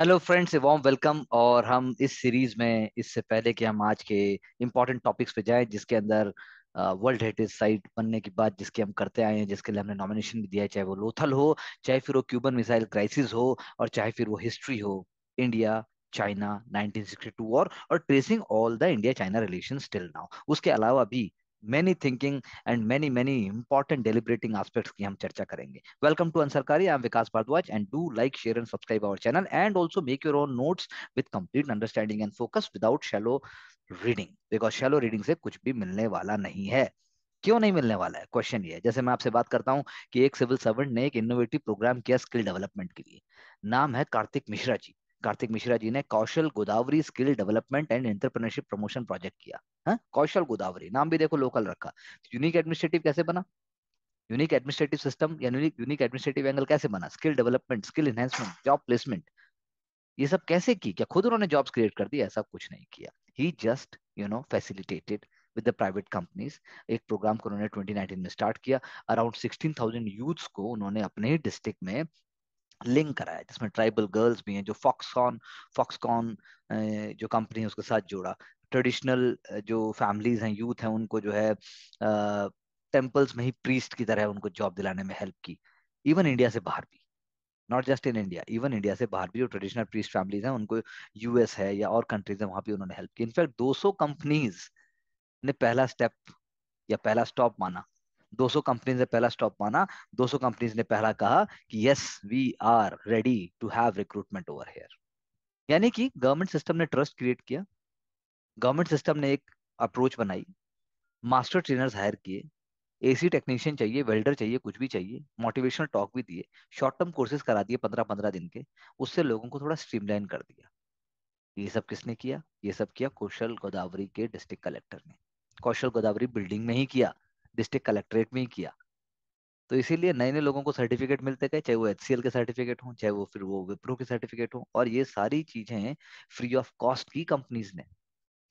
Hello friends warm welcome और हम इस सीरीज़ में, इससे पहले कि हम आज के इम्पोर्टेंट टॉपिक्स पे जाएँ, जिसके अंदर वर्ल्ड हेरिटेज साइट बनने की बात जिसके हम करते आए हैं, जिसके लिए हमने नॉमिनेशन भी दिया है, चाहे वो लोथल हो, चाहे फिर वो क्यूबन मिसाइल क्राइसिस हो, और चाहे फिर वो हिस्ट्री हो इंडिया चाइना 1962 और और tracing all the India China relation still now उसके अलावा भी many thinking and many many important deliberating aspects की हम चर्चा करेंगे। Welcome to Unsarkari I am Vikas Bhardwaj and do like share and subscribe our channel and also make your own notes with complete understanding and focus without shallow reading because shallow reading से कुछ भी मिलने वाला नहीं है। क्यों नहीं मिलने वाला है? क्वेश्चन ये जैसे मैं आपसे बात करता हूँ कि एक सिविल सर्वेंट ने एक इनोवेटिव प्रोग्राम किया स्किल डेवलपमेंट के लिए। नाम है कार्तिक मिश्रा जी। कार्तिक मिश्रा जी ने Kaushal Godavari skill development and entrepreneurship promotion project किया। है कौशल गोदावरी नाम भी देखो लोकल रखा। यूनिक एडमिनिस्ट्रेटिव कैसे बना? यूनिक एडमिनिस्ट्रेटिव सिस्टम या यूनिक एडमिनिस्ट्रेटिव एंगल कैसे बना? Skill development skill enhancement job placement ये सब कैसे की? क्या खुद उन्होंने जॉब्स क्रिएट कर दी ऐसा कुछ नहीं किया। ही just you know facilitated with the private companies एक प्रोग्राम को उन्होंने 2019 में स्टार्ट किया। अराउंड 16,000 यूथ्स को उन्होंने अपने ही डिस्ट्रिक्ट में लिंक कराया जिसमें ट्राइबल गर्ल्स भी हैं जो फॉक्सकॉन फॉक्सकॉन जो कंपनी है उसके साथ जोड़ा। ट्रेडिशनल जो फैमिलीज़ हैं यूथ हैं, उनको जो है टेम्पल्स में ही प्रीस्ट की तरह उनको जॉब दिलाने में हेल्प की। इवन इंडिया से बाहर भी। Not just in India even India से बाहर भी जो ट्रेडिशनल प्रीस्ट फैमिलीज़ हैं, उनको यूएस है या और कंट्रीज़ है, वहाँ भी उन्होंने हेल्प की। इनफैक्ट 200 कंपनीज़ ने पहला स्टेप या पहला स्टॉप माना। 200 कंपनीज़ ने पहला स्टॉप माना। 200 कंपनीज़ ने पहला कहा कि yes we are ready to have recruitment over here यानी कि गवर्नमेंट सिस्टम ने ट्रस्ट क्रिएट किया। गवर्नमेंट सिस्टम ने एक अप्रोच बनाई। मास्टर ट्रेनर्स हायर किए। एसी टेक्नीशियन चाहिए वेल्डर चाहिए, कुछ भी चाहिए मोटिवेशनल टॉक भी दिए शॉर्ट टर्म कोर्सेज करा दिए पंद्रह पंद्रह दिन के, उससे लोगों को थोड़ा स्ट्रीमलाइन कर दिया। ये सब किसने किया? ये सब किया कौशल गोदावरी के डिस्ट्रिक्ट कलेक्टर ने। कौशल गोदावरी बिल्डिंग में ही किया डिस्ट्रिक्ट कलेक्ट्रेट में ही किया। तो इसीलिए नए नए लोगों को सर्टिफिकेट मिलते गए, चाहे वो एचसीएल के सर्टिफिकेट हो, चाहे वो फिर वो विप्रो के सर्टिफिकेट हो, और ये सारी चीज़ें फ्री ऑफ़ कॉस्ट की कंपनीज़ ने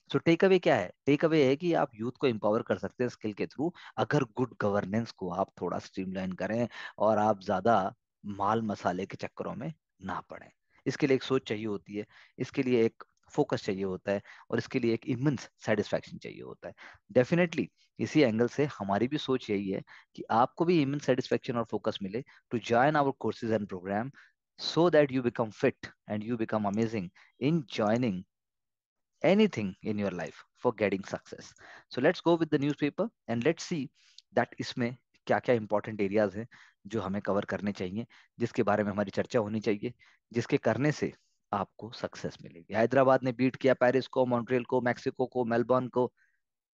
सो टेक अवे क्या है? टेक अवे है कि आप यूथ को एम्पावर कर सकते हैं स्किल के थ्रू। अगर गुड गवर्नेंस को आप थोड़ा स्ट्रीमलाइन करें और आप ज़्यादा माल मसाले के चक्करों में ना पड़े। इसके लिए एक सोच चाहिए होती है, इसके लिए एक फोकस चाहिए होता है और इसके लिए एक इमेंस सेटिस्फैक्शन चाहिए होता है। डेफिनेटली इसी एंगल से हमारी भी सोच यही है कि आपको भी इमेंस सेटिस्फैक्शन और फोकस मिले to join our courses and program so that you become fit and you become amazing in joining anything in your life for getting success. So let's go with the newspaper and let's see that इसमें क्या क्या important areas हैं जो हमें cover करने चाहिए, जिसके बारे में हमारी चर्चा होनी चाहिए, जिसके करने से आपको सक्सेस मिलेगी। हैदराबाद ने बीट किया पेरिस को मॉन्ट्रियल को मैक्सिको को मेलबर्न को।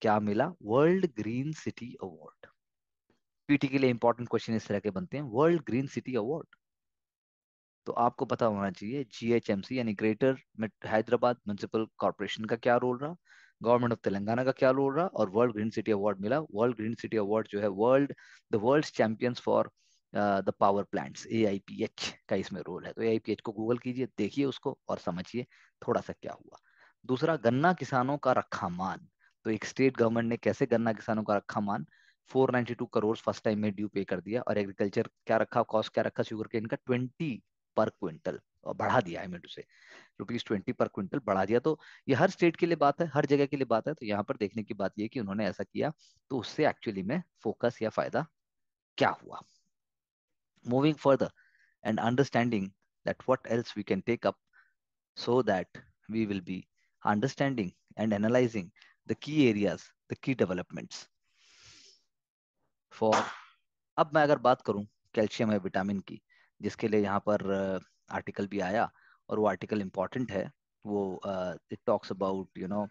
क्या मिला? World Green City Award PT के लिए इंपॉर्टेंट क्वेश्चन इस तरह के बनते हैं। वर्ल्ड ग्रीन सिटी अवार्ड तो आपको पता होना चाहिए जीएचएमसी यानी ग्रेटर हैदराबाद म्यूनिसिपल कॉर्पोरेशन का क्या रोल रहा? गवर्नमेंट ऑफ़ तेलंगाना का क्या रोल रहा? और वर्ल्ड ग्रीन सिटी अवार्ड मिला। वर्ल्ड ग्रीन सिटी अवार्ड जो है world the world champions for the power plants ए का इसमें रोल है। तो ए आई पी एच को गूगल कीजिए, देखिए उसको और समझिए थोड़ा सा क्या हुआ। दूसरा, गन्ना किसानों का रखा मान। तो एक स्टेट गवर्नमेंट ने कैसे गन्ना किसानों का रखा मान? 492 करोड़ फ़र्स्ट टाइम में ड्यू पे कर दिया। और एग्रीकल्चर क्या रखा? कॉस्ट क्या रखा? शुगर के इनका 20 पर क्विंटल बढ़ा दिया है मिनट से। रुपीज़ ट्वेंटी पर क्विंटल बढ़ा दिया। तो ये हर स्टेट के लिए बात है, हर जगह के लिए बात है। तो यहाँ पर देखने की बात ये कि उन्होंने ऐसा किया तो उससे एक्चुअली में फोकस या फ़ायदा क्या हुआ? Moving further and understanding that what else we can take up so that we will be understanding and analysing the key areas the key developments for अब मैं अगर बात करूँ कैल्शियम या विटामिन की जिसके लिए यहाँ पर आर्टिकल भी आया और वो आर्टिकल इंपॉर्टेंट है वो it talks about you know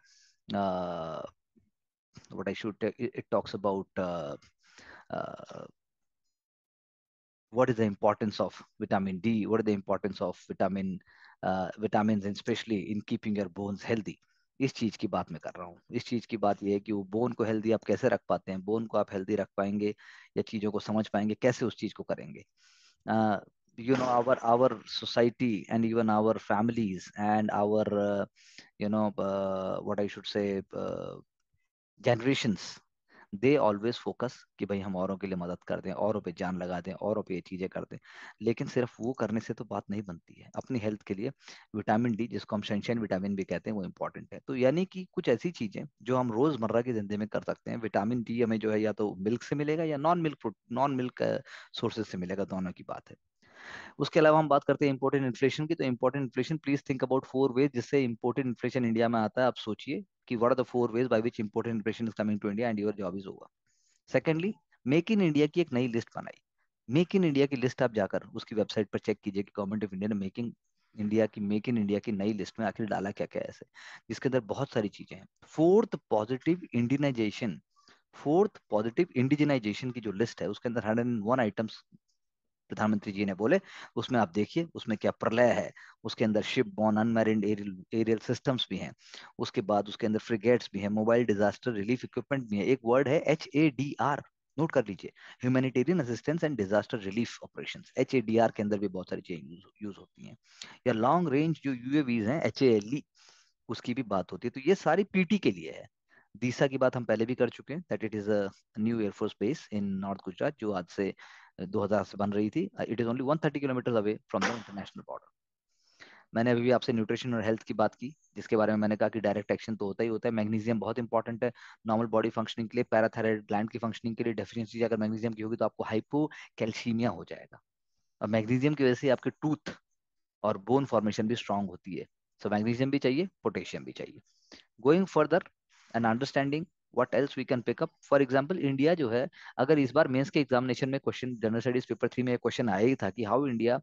what I should it, talks about uh, uh, what is the importance of vitamin D? What is the importance of vitamin uh, vitamins, and especially in keeping your bones healthy? इस चीज़ की बात मैं कर रहा हूँ इस चीज़ की बात ये है कि वो बोन को हेल्दी आप कैसे रख पाते हैं बोन को आप हेल्दी रख पाएँगे या चीज़ों को समझ पाएँगे कैसे उस चीज़ को करेंगे you know our our society and even our families and our uh, you know uh, what i should say uh, generations they always focus कि भाई हम औरों के लिए मदद कर दें औरों पे जान लगा दें औरों पे ये चीज़ें कर दें। लेकिन सिर्फ़ वो करने से तो बात नहीं बनती है। अपनी हेल्थ के लिए विटामिन डी जिसको हम सनशाइन विटामिन भी कहते हैं वो इंपॉर्टेंट है। तो यानी कि कुछ ऐसी चीज़ें जो हम रोज़मर्रा की ज़िंदगी में कर सकते हैं। विटामिन डी हमें जो है या तो मिल्क से मिलेगा या non milk non milk sources से मिलेगा दोनों की बात है। उसके अलावा हम बात करते हैं इंपोर्टेंट इन्फ्लेशन की तो important inflation please think about four ways जिससे इंपोर्टेंट इन्फ्लेशन इंडिया में आता है। आप सोचिए कि what are the four ways by which important inflation is coming to India and your job is over secondly make in India की एक नई लिस्ट बनाई। मेक इन इंडिया की लिस्ट आप जाकर उसकी वेबसाइट पर चेक कीजिए कि गवर्नमेंट ऑफ़ इंडिया ने मेकिंग इंडिया की मेक इन इंडिया की नई लिस्ट में आखिर डाला क्या क्या ऐसे, जिसके अंदर बहुत सारी चीज़ें हैं। Fourth positive Indianisation fourth positive indigenisation की जो लिस्ट है, उसके अंदर हंड्रेड एंड वन आइटम्स प्रधानमंत्री जी ने बोले उसमें आप देखिए उसमें क्या प्रलय है। उसके अंदर शिप बॉन अनमेरिड एरियल सिस्टम्स भी हैं। उसके बाद उसके अंदर फ्रिगेट्स भी हैं मोबाइल डिजास्टर रिलीफ इक्विपमेंट भी है। एक वर्ड है H A D R note कर लीजिए। Humanitarian assistance and disaster relief operation H A D R के अंदर भी बहुत सारी चीज़ें यूज़, यूज़ होती हैं। या लॉन्ग रेंज जो यूएवीज हैं एच ए एल ई उसकी भी बात होती है। तो ये सारी पीटी के लिए है। दीसा की बात हम पहले भी कर चुके हैं that it is a new air force base in north Gujarat जो आज से 2000 से बन रही थी। It is only 130 kilometre away from the international border मैंने अभी भी आपसे न्यूट्रिशन और हेल्थ की बात की, जिसके बारे में मैंने कहा कि डायरेक्ट एक्शन तो होता ही होता है। मैग्नीशियम बहुत इंपॉर्टेंट है। नॉर्मल बॉडी फंक्शनिंग के लिए पैराथायराइड ग्लैंड की फंक्शनिंग के लिए डेफिशिएंसी अगर मैग्नीशियम की होगी तो आपको हाइपो कैल्शियमिया हो जाएगा। और मैग्नीशियम की वजह से आपके टूथ और बोन फॉर्मेशन भी स्ट्रांग होती है। सो मैग्नीशियम भी चाहिए पोटेशियम भी चाहिए। Going further and understanding what else we can pick up for example India जो है अगर इस बार मेंस के एग्जामिनेशन में question general studies paper three में क्वेश्चन आया ही था कि how India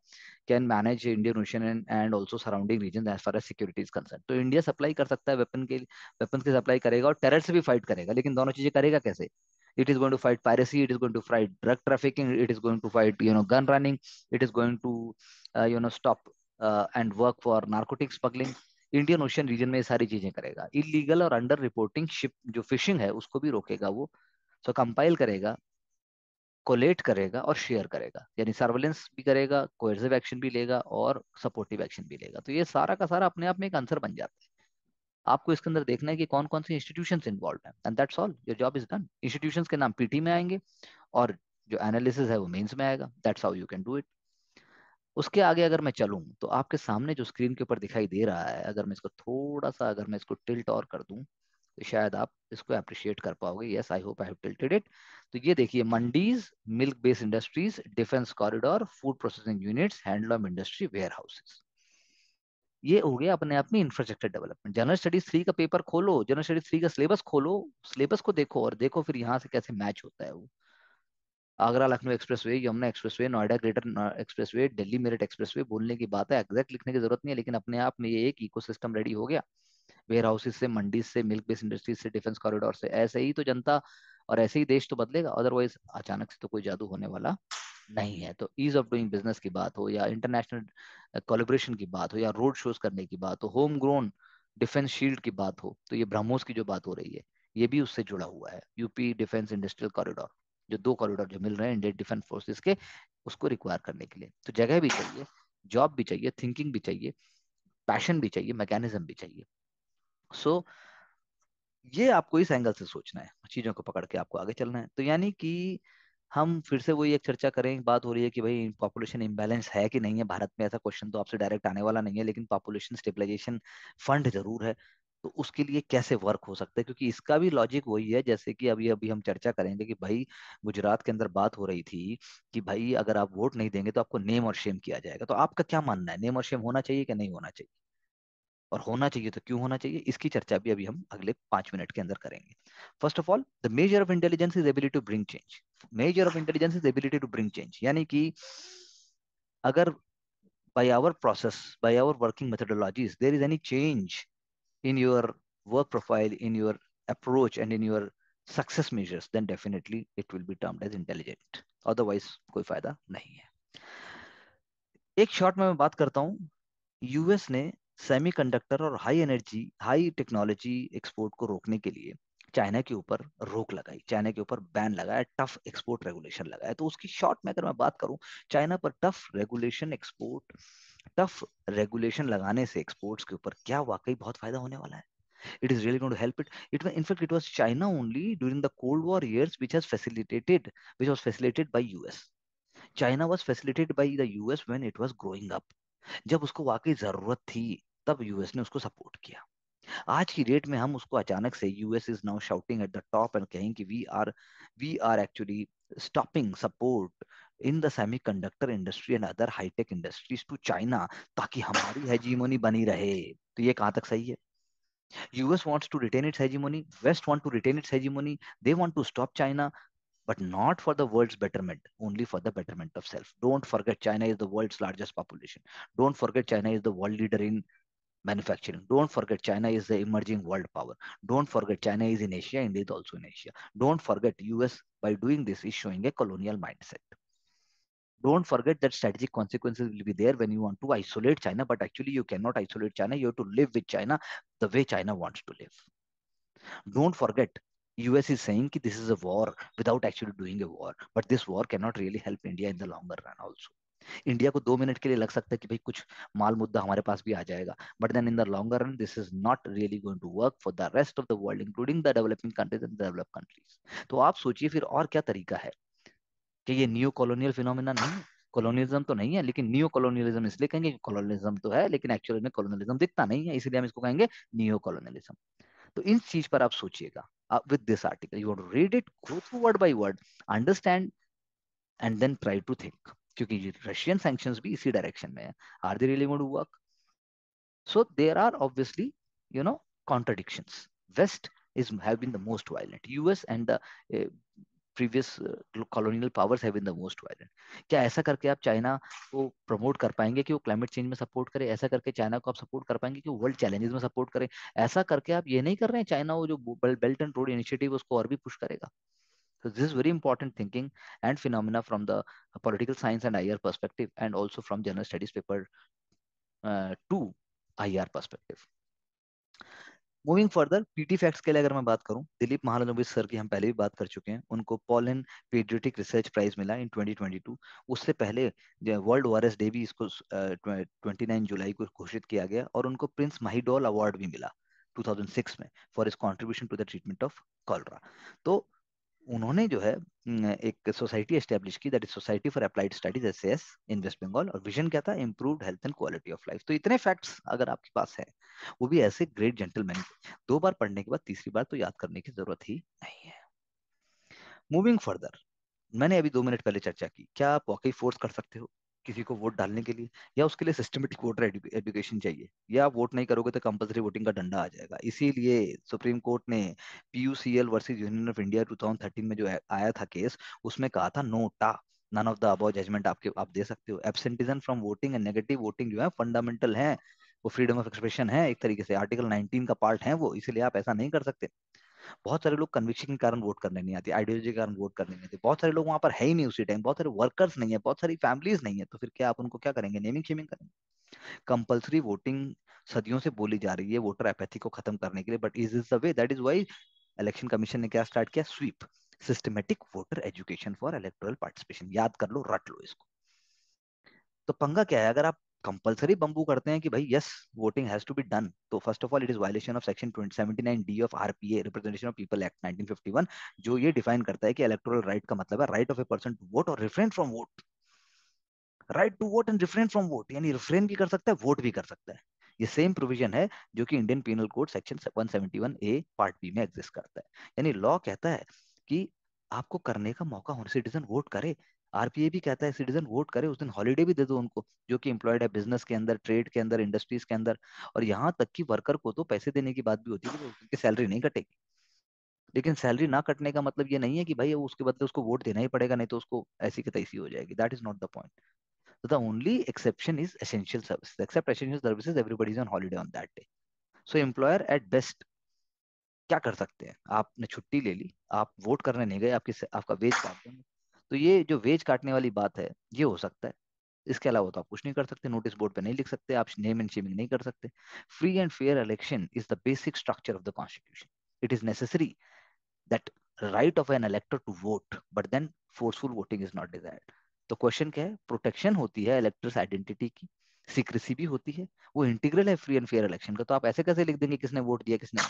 can manage Indian Ocean and also surrounding region as far as security is concern तो इंडिया सप्लाई कर सकता है वेपन के वेपन की सप्लाई करेगा और टेरर से भी फाइट करेगा लेकिन दोनों चीज़ें करेगा कैसे? It is going to fight piracy it is going to fight drug trafficking it is going to fight you know gun running it is going to uh, you know stop uh, and work for narcotic smuggling. Indian ocean region में ये सारी चीज़ें करेगा। Illegal और under reporting ship जो fishing है उसको भी रोकेगा वो। सो so, कंपाइल करेगा कोलेट करेगा और शेयर करेगा। यानी सर्वेलेंस भी करेगा कोर्सिव एक्शन भी लेगा और सपोर्टिव एक्शन भी लेगा। तो ये सारा का सारा अपने आप में एक आंसर बन जाता है। आपको इसके अंदर देखना है कि कौन कौन से इंस्टीट्यूशन इन्वॉल्व है। And that's all your job is done institution के नाम पीटी में आएँगे और जो एनालिसिस है वो मेंस में आएगा। That's how you can do it उसके आगे अगर मैं चलूँ तो आपके सामने जो स्क्रीन के ऊपर दिखाई दे रहा है, अगर मैं इसको थोड़ा सा अगर मैं इसको टिल्ट और कर दूँ तो शायद आप इसको अप्रिशिएट कर पाओगे। Yes I hope I have tilted it तो ये देखिए mandis milk based industries defence corridor food processing units handloom industry warehouses ये हो गया अपने आप में infrastructure development general studies three का पेपर खोलो जनरल स्टडीज़ थ्री का सिलेबस खोलो सिलेबस को देखो और देखो फिर यहाँ से कैसे मैच होता है वो। Agra Lucknow expressway Yamuna expressway Noida greater expressway Delhi Meerut expressway बोलने की बात है। एग्जैक्ट लिखने की ज़रूरत नहीं है, लेकिन अपने आप में ये एक इकोसिस्टम रेडी हो गया। वेयर हाउसेज से मंडी से मिल्क बेस्ड इंडस्ट्रीज़ से डिफेंस कॉरिडोर से, ऐसे ही तो जनता और ऐसे ही देश तो बदलेगा। अदरवाइज़ अचानक से तो कोई जादू होने वाला नहीं है। तो ईज ऑफ़ डूइंग बिज़नेस की बात हो या इंटरनेशनल कोलेब्रेशन की बात हो या रोड शोज़ करने की बात हो होम ग्रोन डिफेंस शील्ड की बात हो तो ये ब्रह्मोस की जो बात हो रही है, ये भी उससे जुड़ा हुआ है। यूपी डिफेंस इंडस्ट्रियल कॉरिडोर जो दो कॉरिडोर जो मिल रहे हैं इंडियन डिफेंस फोर्सेस के उसको रिक्वायर करने के लिए। तो जगह भी चाहिए जॉब भी चाहिए थिंकिंग भी चाहिए पैशन भी चाहिए मैकेनिज्म भी चाहिए। सो so, ये आपको इस एंगल से सोचना है चीज़ों को पकड़ के आपको आगे चलना है। तो यानी कि हम फिर से वही एक चर्चा करें बात हो रही है कि भाई पॉपुलेशन इम्बैलेंस है कि नहीं है? भारत में ऐसा क्वेश्चन तो आपसे डायरेक्ट आने वाला नहीं है लेकिन पॉपुलेशन स्टेबलाइजेशन फंड ज़रूर है। तो उसके लिए कैसे वर्क हो सकता है? क्योंकि इसका भी लॉजिक वही है, जैसे कि अभी अभी हम चर्चा करेंगे कि भाई गुजरात के अंदर बात हो रही थी कि भाई अगर आप वोट नहीं देंगे तो आपको नेम और शेम किया जाएगा। तो आपका क्या मानना है? नेम और शेम होना चाहिए कि नहीं होना चाहिए? और होना चाहिए तो क्यों होना चाहिए? इसकी चर्चा भी अभी हम अगले पाँच मिनट के अंदर करेंगे। First of all the measure of intelligence is ability to bring change measure of intelligence is ability to bring change यानी कि अगर by our process, by our working methodologies, there is any change in your work profile, in your approach, and in your success measures, then definitely it will be termed as intelligent. Otherwise, कोई फ़ायदा नहीं है। एक short में मैं बात करता हूँ। यूएस ने सेमीकंडक्टर और high energy high technology export को रोकने के लिए चाइना के ऊपर रोक लगाई। चाइना के ऊपर बैन लगाया टफ एक्सपोर्ट रेगुलेशन लगाया। तो उसकी शॉर्ट में अगर मैं बात करूँ चाइना पर tough regulation export tough regulation लगाने से एक्सपोर्ट्स के ऊपर क्या वाकई बहुत फ़ायदा होने वाला है? It is really help it it in fact it was China only during the cold war years which has facilitated which was facilitated by US China was facilitated by the US when it was growing up जब उसको वाकई ज़रूरत थी, तब US ने उसको support किया। आज की डेट में हम उसको अचानक से US is now shouting at the top and कहें कि we are we are actually stopping support in the semiconductor industry and other high tech industries to China ताकि हमारी हेजीमोनी बनी रहे। तो ये कहाँ तक सही है? US wants to retain its hegemony west want to retain its hegemony they want to stop China but not for the world betterment only for the betterment of self don't forget China is the world largest population don't forget China is the world leader in manufacturing. Don't forget China is the emerging world power. Don't forget China is in Asia, India is also in Asia. Don't forget US by doing this is showing a colonial mindset. Don't forget that strategic consequences will be there when you want to isolate China, but actually you cannot isolate China. You have to live with China the way China wants to live. Don't forget US is saying this is a war without actually doing a war, but this war cannot really help India in the longer run also. India को दो minute के लिए लग सकता है कि भाई कुछ माल मुद्दा हमारे पास भी आ जाएगा। But then in the longer run this is not really going to work for the rest of the world including the developing countries and develop countries तो आप सोचिए फिर और क्या तरीका है? कि ये न्यू कॉलोनियल फिनोमिना नहीं कॉलोनियलिज्म तो नहीं है, लेकिन न्यू कॉलोनियलिज्म इसलिए कहेंगे कॉलोनियलिज्म तो है, लेकिन एक्चुअली में कॉलोनियलिज्म दिखता नहीं है, इसलिए हम इसको कहेंगे न्यू कॉलोनियलिज्म तो इन चीज़ पर आप सोचिएगा with this article you want to read it go through word by word understand and then try to think क्योंकि रशियन सैंक्शंस भी इसी डायरेक्शन में है। Are they really to work so there are obviously you know contradictions west is have been the most violent. Us and the uh, previous uh, colonial powers have been the most violent. क्या ऐसा करके आप China को promote कर पाएँगे कि वो climate change में सपोर्ट करे? ऐसा करके चाइना को आप सपोर्ट कर पाएँगे कि वर्ल्ड चैलेंजेस में सपोर्ट करे? ऐसा करके आप ये नहीं कर रहे हैं चाइना वो जो बेल्ट एंड रोड इनिशिएटिव उसको और भी पुश करेगा। So this is very important thinking and phenomena from the political science and IR perspective, and also from general studies paper uh, to IR perspective. Moving further PT facts के लिए अगर मैं बात करूँ दिलीप महालनोबिस सर की हम पहले भी बात कर चुके हैं। उनको पॉलन पेडियोटिक रिसर्च प्राइज मिला इन 2022 उससे पहले वर्ल्ड वायरस डे भी इसको ट्वेंटी नाइन जुलाई को घोषित किया गया और उनको प्रिंस माहीडोल अवार्ड भी मिला 2006 में फॉर इस contribution to the treatment of cholera तो उन्होंने जो है एक सोसाइटी एस्टेब्लिश की, that is society for applied studies, S S, in West Bengal, और विजन क्या था? Improve health and quality of life. तो इतने फैक्ट्स अगर आपके पास है, वो भी ऐसे ग्रेट जेंटलमैन दो बार पढ़ने के बाद, तीसरी बार तो याद करने की ज़रूरत ही नहीं है। मूविंग फर्दर, मैंने अभी दो मिनट पहले चर्चा की, क्या आप वाकई फोर्स कर सकते हो? किसी को वोट डालने के लिए, या उसके लिए सिस्टमेटिक वोटर एजुकेशन चाहिए, या आप वोट नहीं करोगे तो कंपलसरी वोटिंग का डंडा आ जाएगा। इसीलिए सुप्रीम कोर्ट ने PUCL versus union of India 2013 में जो आया था केस उसमें कहा था NOTA none of the above judgment आपके, आप दे सकते हो। Absenteeism from voting and negative voting जो है फंडामेंटल है, वो फ्रीडम ऑफ़ एक्सप्रेशन है, एक तरीके से। आर्टिकल 19 का पार्ट है वो, इसीलिए आप ऐसा नहीं कर सकते। बहुत सारे लोग कन्विक्शन के कारण वोट करने नहीं आते आइडियोलॉजी के कारण वोट करने नहीं आते। बहुत सारे लोग वहाँ पर है ही नहीं उसी टाइम बहुत सारे वर्कर्स नहीं है, बहुत सारी फैमिलीज़ नहीं है तो फिर क्या आप उनको क्या करेंगे? नेमिंग शेमिंग करेंगे? कंपल्सरी वोटिंग सदियों से बोली जा रही है वोटर एपैथी को खत्म करने के लिए but is is the way that is why election commission ने क्या स्टार्ट किया? SVEEP systematic voter education for electoral participation याद कर लो, रट लो इसको। तो पंगा क्या है? अगर आप कंपलसरी बंबू करते हैं कि भाई yes voting has to be done तो first of all it is violation of section 79 D of RPA representation of people act 1951 जो ये डिफाइन करता है कि इलेक्टोरल राइट का मतलब है right of a person to vote और refrain from vote right to vote and refrain from vote यानी रिफ्रेन भी कर सकता है वोट भी कर सकता है। ये सेम प्रोविज़न है जो कि Indian penal code section 171 A part B में एग्जिस्ट करता है। यानी लॉ कहता है कि आपको करने का मौका होने सिटीजन वोट करे आरपीए भी कहता है सिटीजन वोट करे उस दिन हॉलीडे भी दे दो उनको जो कि एम्प्लॉयड है बिज़नेस के अंदर ट्रेड के अंदर इंडस्ट्रीज़ के अंदर और यहाँ तक कि वर्कर को तो पैसे देने की बात भी होती है कि उसकी सैलरी नहीं कटेगी। लेकिन सैलरी ना कटने का मतलब ये नहीं है कि भाई उसके बदले उसको वोट देना ही पड़ेगा नहीं तो उसको ऐसी की तैसी हो जाएगी। That is not the point the only exception is essential services. Except essential services, everybody is on holiday on that day. So employer at best क्या कर सकते हैं? आपने छुट्टी ले ली आप वोट करने नहीं गए आपकी आपका वेज काट तो ये जो वेज काटने वाली बात है, ये हो सकता है। इसके अलावा तो आप कुछ नहीं कर सकते नोटिस बोर्ड पे नहीं लिख सकते, आप नेम एंड शेमिंग नहीं कर सकते। Free and fair election is the basic structure of the constitution it is necessary that right of an elector to vote but then forceful voting is not desired तो question क्या है? Protection होती है electors identity की secrecy भी होती है। वो इंटीग्रल है फ्री एंड फेयर इलेक्शन का। तो आप ऐसे कैसे लिख देंगे किसने वोट दिया, किसने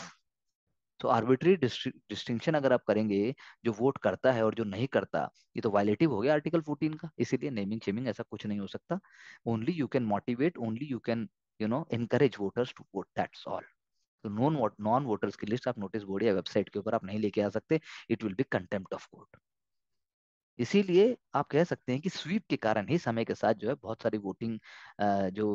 तो आर्बिट्री डिस्टिंक्शन अगर आप करेंगे, जो वोट करता है और जो नहीं करता, ये तो वायलेटिव हो गया आर्टिकल 14 का, इसीलिए नेमिंग शेमिंग ऐसा कुछ नहीं हो सकता। Only you can motivate only you can you know encourage voters to vote that's all तो नॉन नॉन वोटर्स की लिस्ट आप नोटिस बोर्ड या वेबसाइट के ऊपर आप नहीं लेके आ सकते it will be contempt of court इसीलिए आप कह सकते हैं कि स्वीप के कारण ही समय के साथ जो है बहुत सारी वोटिंग जो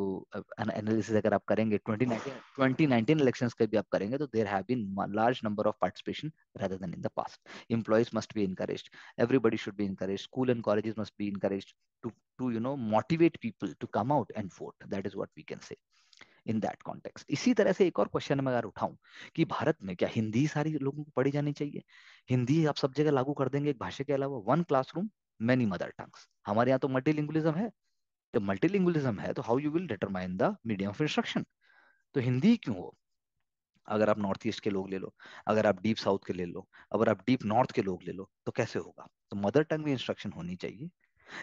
एनालिसिस अगर आप करेंगे 2019 2019 इलेक्शंस के भी आप करेंगे तो there have been large number of participation rather than in the past employees must be encourage everybody should be encourage school and colleges must be encourage to to you know motivate people to come out and vote that is what we can say in that context इसी तरह से एक और question मैं अगर उठाऊं कि भारत में क्या हिंदी सारी लोगों को पढ़ी जानी चाहिए? हिंदी आप सब जगह लागू कर देंगे एक भाषा के अलावा one classroom many mother tongues हमारे यहाँ तो मल्टीलिंगुअलिज्म है। जब मल्टीलिंगुअलिज्म है तो how you will determine the medium of instruction तो हिंदी क्यों हो? अगर आप नॉर्थ ईस्ट के लोग ले लो, अगर आप डीप साउथ के ले लो, अगर आप डीप नॉर्थ के लोग ले लो तो कैसे होगा? तो मदर टंग में इंस्ट्रक्शन होनी चाहिए।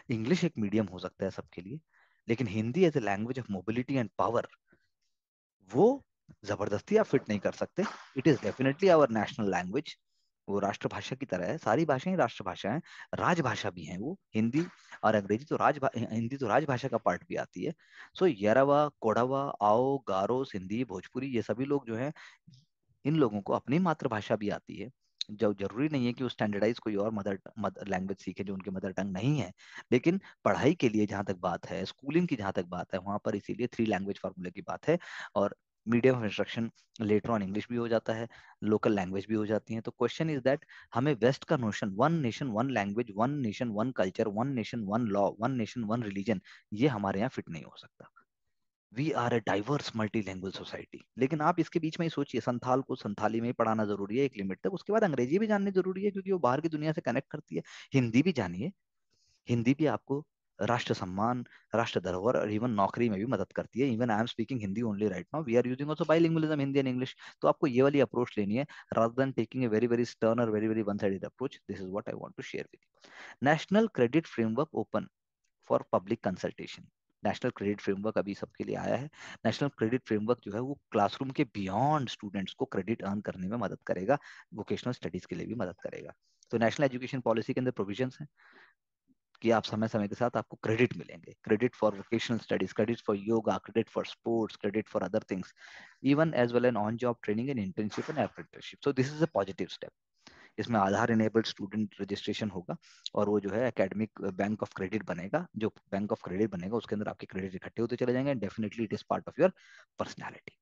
इंग्लिश एक मीडियम हो सकता है सबके लिए, लेकिन Hindi as a language of mobility and power वो ज़बरदस्ती आप फिट नहीं कर सकते। It is definitely our national language वो राष्ट्रभाषा की तरह है। सारी भाषाएँ राष्ट्रभाषा है। राजभाषा भी है वो। हिंदी और अंग्रेज़ी तो राज हिंदी तो राजभाषा का पार्ट भी आती है। सो यरवा, कोडावा, आओ, गारो, सिंधी, भोजपुरी ये सभी लोग जो है, इन लोगों को अपनी मातृभाषा भी आती है। जो ज़रूरी नहीं है कि वो स्टैंडर्डाइज कोई और मदर लैंग्वेज सीखे जो उनके मदर टंग नहीं है। लेकिन पढ़ाई के लिए जहाँ तक बात है स्कूलिंग की जहाँ तक बात है, वहाँ पर इसीलिए थ्री लैंग्वेज फार्मूले की बात है और medium of instruction later on English भी हो जाता है लोकल लैंग्वेज भी हो जाती है। तो क्वेश्चन इज़ दैट हमें वेस्ट का notion one nation one language one nation one culture one nation one law one nation one religion ये हमारे यहाँ फिट नहीं हो सकता। We are a diverse multi language society लेकिन आप इसके बीच में ही सोचिए, संथाल को संथाली में ही पढ़ाना ज़रूरी है, एक लिमिट तक। उसके बाद अंग्रेज़ी भी जाननी ज़रूरी है, क्योंकि वो बाहर की दुनिया से कनेक्ट करती है। हिंदी भी जानिए। हिंदी भी आपको राष्ट्र सम्मान, राष्ट्र धरोहर और इवन नौकरी में भी मदद करती है। Even I am speaking Hindi only right now we are using also bilingualism Hindi and English तो आपको ये वाली अप्रोच लेनी है rather than taking a very very stern और very very one sided approach this is what I want to share with national credit framework open for public consultation national credit framework अभी सबके लिए आया है। National credit framework जो है वो classroom के बियॉन्ड स्टूडेंट्स को क्रेडिट अर्न करने में मदद करेगा, वोकेशनल स्टडीज़ के लिए भी मदद करेगा। तो नेशनल एजुकेशन पॉलिसी के अंदर प्रोविज़न है कि आप समय समय के साथ आपको क्रेडिट मिलेंगे। Credit for vocational studies, credit for yoga, credit for sports, credit for other things, even as well an on job training and internship and apprenticeship. So this is a positive step. इसमें Aadhaar enabled student registration होगा और वो जो है academic bank of credit बनेगा। जो bank of credit बनेगा उसके अंदर आपके क्रेडिट इकट्ठे होते चले जाएँगे। Definitely it is part of your personality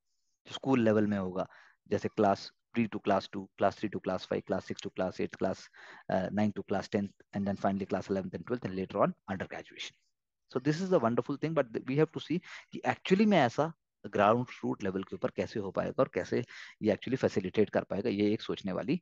school level में होगा जैसे class pre to class 2, class 3 to class 5, class 6 to class 8, class uh, 9 to class 10, and then finally class 11th and 12th, and later on undergraduation. So this is the wonderful thing, but we have to see कि actually में ऐसा ground root level के ऊपर कैसे हो पाएगा और कैसे ये एक्चुअली फैसिलिटेट कर पाएगा ये एक सोचने वाली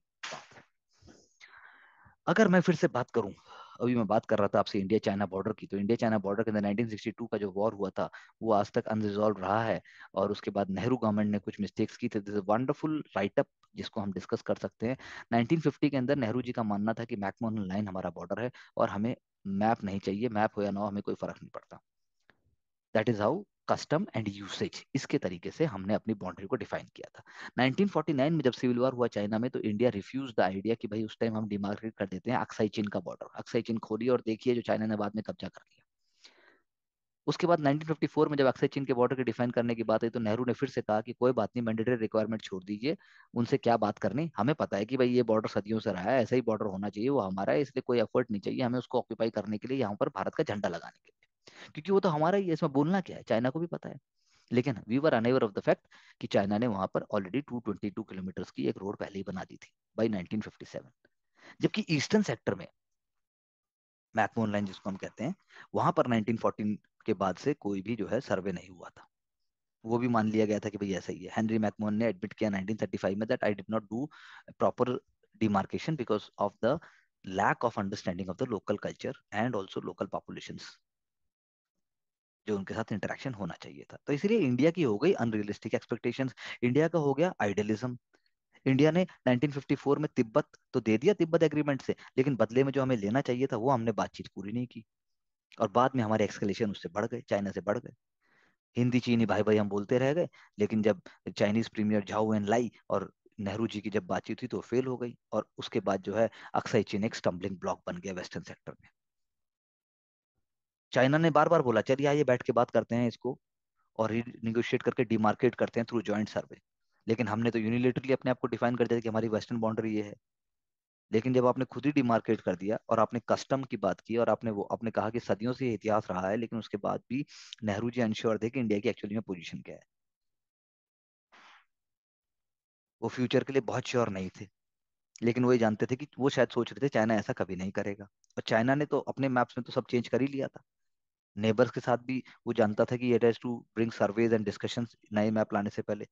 अगर मैं फिर से बात करूँ, अभी मैं बात कर रहा था आपसे इंडिया चाइना बॉर्डर की तो इंडिया चाइना बॉर्डर के अंदर 1962 का जो वॉर हुआ था, वो आज तक अनरिजॉल्व रहा है और उसके बाद नेहरू गवर्नमेंट ने कुछ मिस्टेक्स की थी। दिस वंडरफुल राइटअप जिसको हम डिस्कस कर सकते हैं। 1950 के अंदर नेहरू जी का मानना था कि मैकमोहन लाइन हमारा बॉर्डर है और हमें मैप नहीं चाहिए, मैप हो या ना हो हमें कोई फ़र्क नहीं पड़ता। That is how custom and usage इसके तरीके से हमने अपनी बाउंड्री को डिफाइन किया था। 1949 में जब सिविल वॉर हुआ चाइना में तो इंडिया रिफ्यूज द आइडिया कि भाई उस टाइम हम डिमार्केट कर देते हैं अक्साई चीन का बॉर्डर अक्साई चीन खोली और देखिए जो चाइना ने बाद में कब्जा कर लिया। उसके बाद 1954 में जब अक्सर चीन के बॉर्डर के डिफाइन करने की बात आई तो नेहरू ने फिर से कहा कि कोई बात नहीं मैंडेटरी रिक्वायरमेंट छोड़ दीजिए, उनसे क्या बात करनी? हमें पता है कि भाई ये बॉर्डर सदियों से रहा है, ऐसा ही बॉर्डर होना चाहिए, वो हमारा है, इसलिए कोई एफर्ट नहीं चाहिए, हमें उसको ऑक्यूपाई करने के लिए यहाँ पर भारत का झंडा लगाने के लिए। क्योंकि वो तो हमारा ही है, इसमें बोलना क्या है? चाइना को भी पता है। लेकिन we were unaware of the fact कि चाइना ने वहाँ पर ऑलरेडी 222 किलोमीटर की एक रोड पहले ही बना दी थी बाई 1957 जबकि ईस्टर्न सेक्टर में मैकमोन लाइन जिसको हम कहते हैं, वहाँ पर 1914 के बाद से कोई भी जो है सर्वे नहीं हुआ था। वो भी मान लिया गया था कि भाई ऐसा ही है। हेनरी मैकमोन ने एडमिट किया 1935 में that I did not do proper demarcation because of the lack of understanding of the local culture and also local populations जो उनके साथ इंटरेक्शन होना चाहिए था। तो इसलिए इंडिया की हो गई अनरियलिस्टिक एक्सपेक्टेशंस इंडिया का हो गया आइडियलिज्म इंडिया ने 1954 में तिब्बत तो दे दिया तिब्बत एग्रीमेंट से, लेकिन बदले में जो हमें लेना चाहिए था वो हमने बातचीत पूरी नहीं की। और बाद में हमारे एक्सकलेशन उससे बढ़ गए चाइना से बढ़ गए। हिंदी, चीनी भाई भाई हम बोलते रह गए, लेकिन जब Chinese premier Zhou Enlai और नेहरू जी की जब बातचीत हुई तो फेल हो गई। और उसके बाद जो है अक्सई चीन एक स्टम्बलिंग ब्लॉक बन गया वेस्टर्न सेक्टर में। चाइना ने बार बार बोला, चलिए आइए बैठ के बात करते हैं इसको और निगोशिएट करके डिमार्केट करते हैं थ्रू ज्वाइंट सर्वे लेकिन हमने तो यूनिलेटरली अपने आप को डिफाइन कर दिया कि हमारी वेस्टर्न बाउंड्री ये है। लेकिन जब आपने खुद ही डिमार्केट कर दिया और आपने कस्टम की बात की और आपने वो, आपने कहा कि सदियों से इतिहास रहा है, लेकिन उसके बाद भी नेहरू जी अनश्योर थे कि इंडिया की एक्चुअली में पोजीशन क्या है। वो फ्यूचर के लिए बहुत श्योर नहीं थे। लेकिन वो ये जानते थे कि वो शायद सोच रहे थे, चाइना ऐसा कभी नहीं करेगा। और चाइना ने तो अपने मैप्स में तो सब चेंज कर ही लिया था। नेबर्स के साथ भी वो जानता था कि it has to bring surveys and discussions नए मैप लाने से पहले।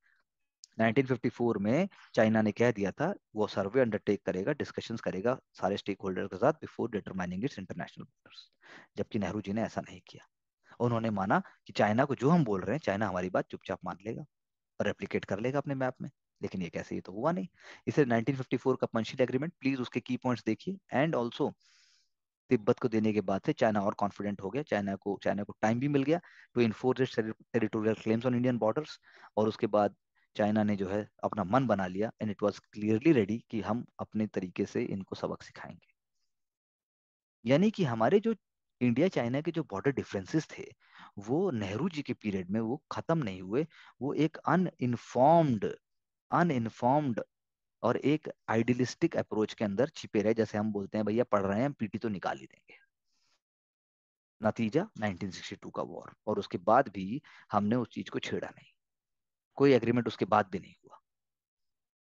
1954 में चाइना ने कह दिया था, वो सर्वे अंडरटेक करेगा डिस्कशंस करेगा सारे स्टेक होल्डर के साथ before determining its international borders जबकि नेहरू जी ने ऐसा नहीं किया। उन्होंने माना कि चाइना को जो हम बोल रहे हैं, चाइना हमारी बात चुपचाप मान लेगा और रेप्लीकेट कर लेगा अपने मैप में। लेकिन ये कैसे, ये तो हुआ नहीं। इसे 1954 का पंशील एग्रीमेंट प्लीज़ उसके की पॉइंट्स देखिए। एंड ऑल्सो तिब्बत को देने के बाद से चाइना और कॉन्फिडेंट हो गया। चाइना को चाइना को टाइम भी मिल गया to enforce territorial claims on Indian borders और उसके बाद चाइना ने जो है अपना मन बना लिया and it was clearly ready कि हम अपने तरीके से इनको सबक सिखाएँगे। यानी कि हमारे जो इंडिया चाइना के जो बॉर्डर डिफरेंसेस थे, वो नेहरू जी के पीरियड में वो खत्म नहीं हुए, वो एक अनइनफॉर्म्ड अनइनफॉर्म्ड और एक आइडियलिस्टिक अप्रोच के अंदर छिपे रहे, जैसे हम बोलते हैं, भैया, पढ़ रहे हैं, पीटी तो निकाल ही देंगे। नतीजा 1962 का वॉर और उसके बाद भी हमने उस चीज़ को छेड़ा नहीं। कोई एग्रीमेंट उसके बाद भी नहीं हुआ।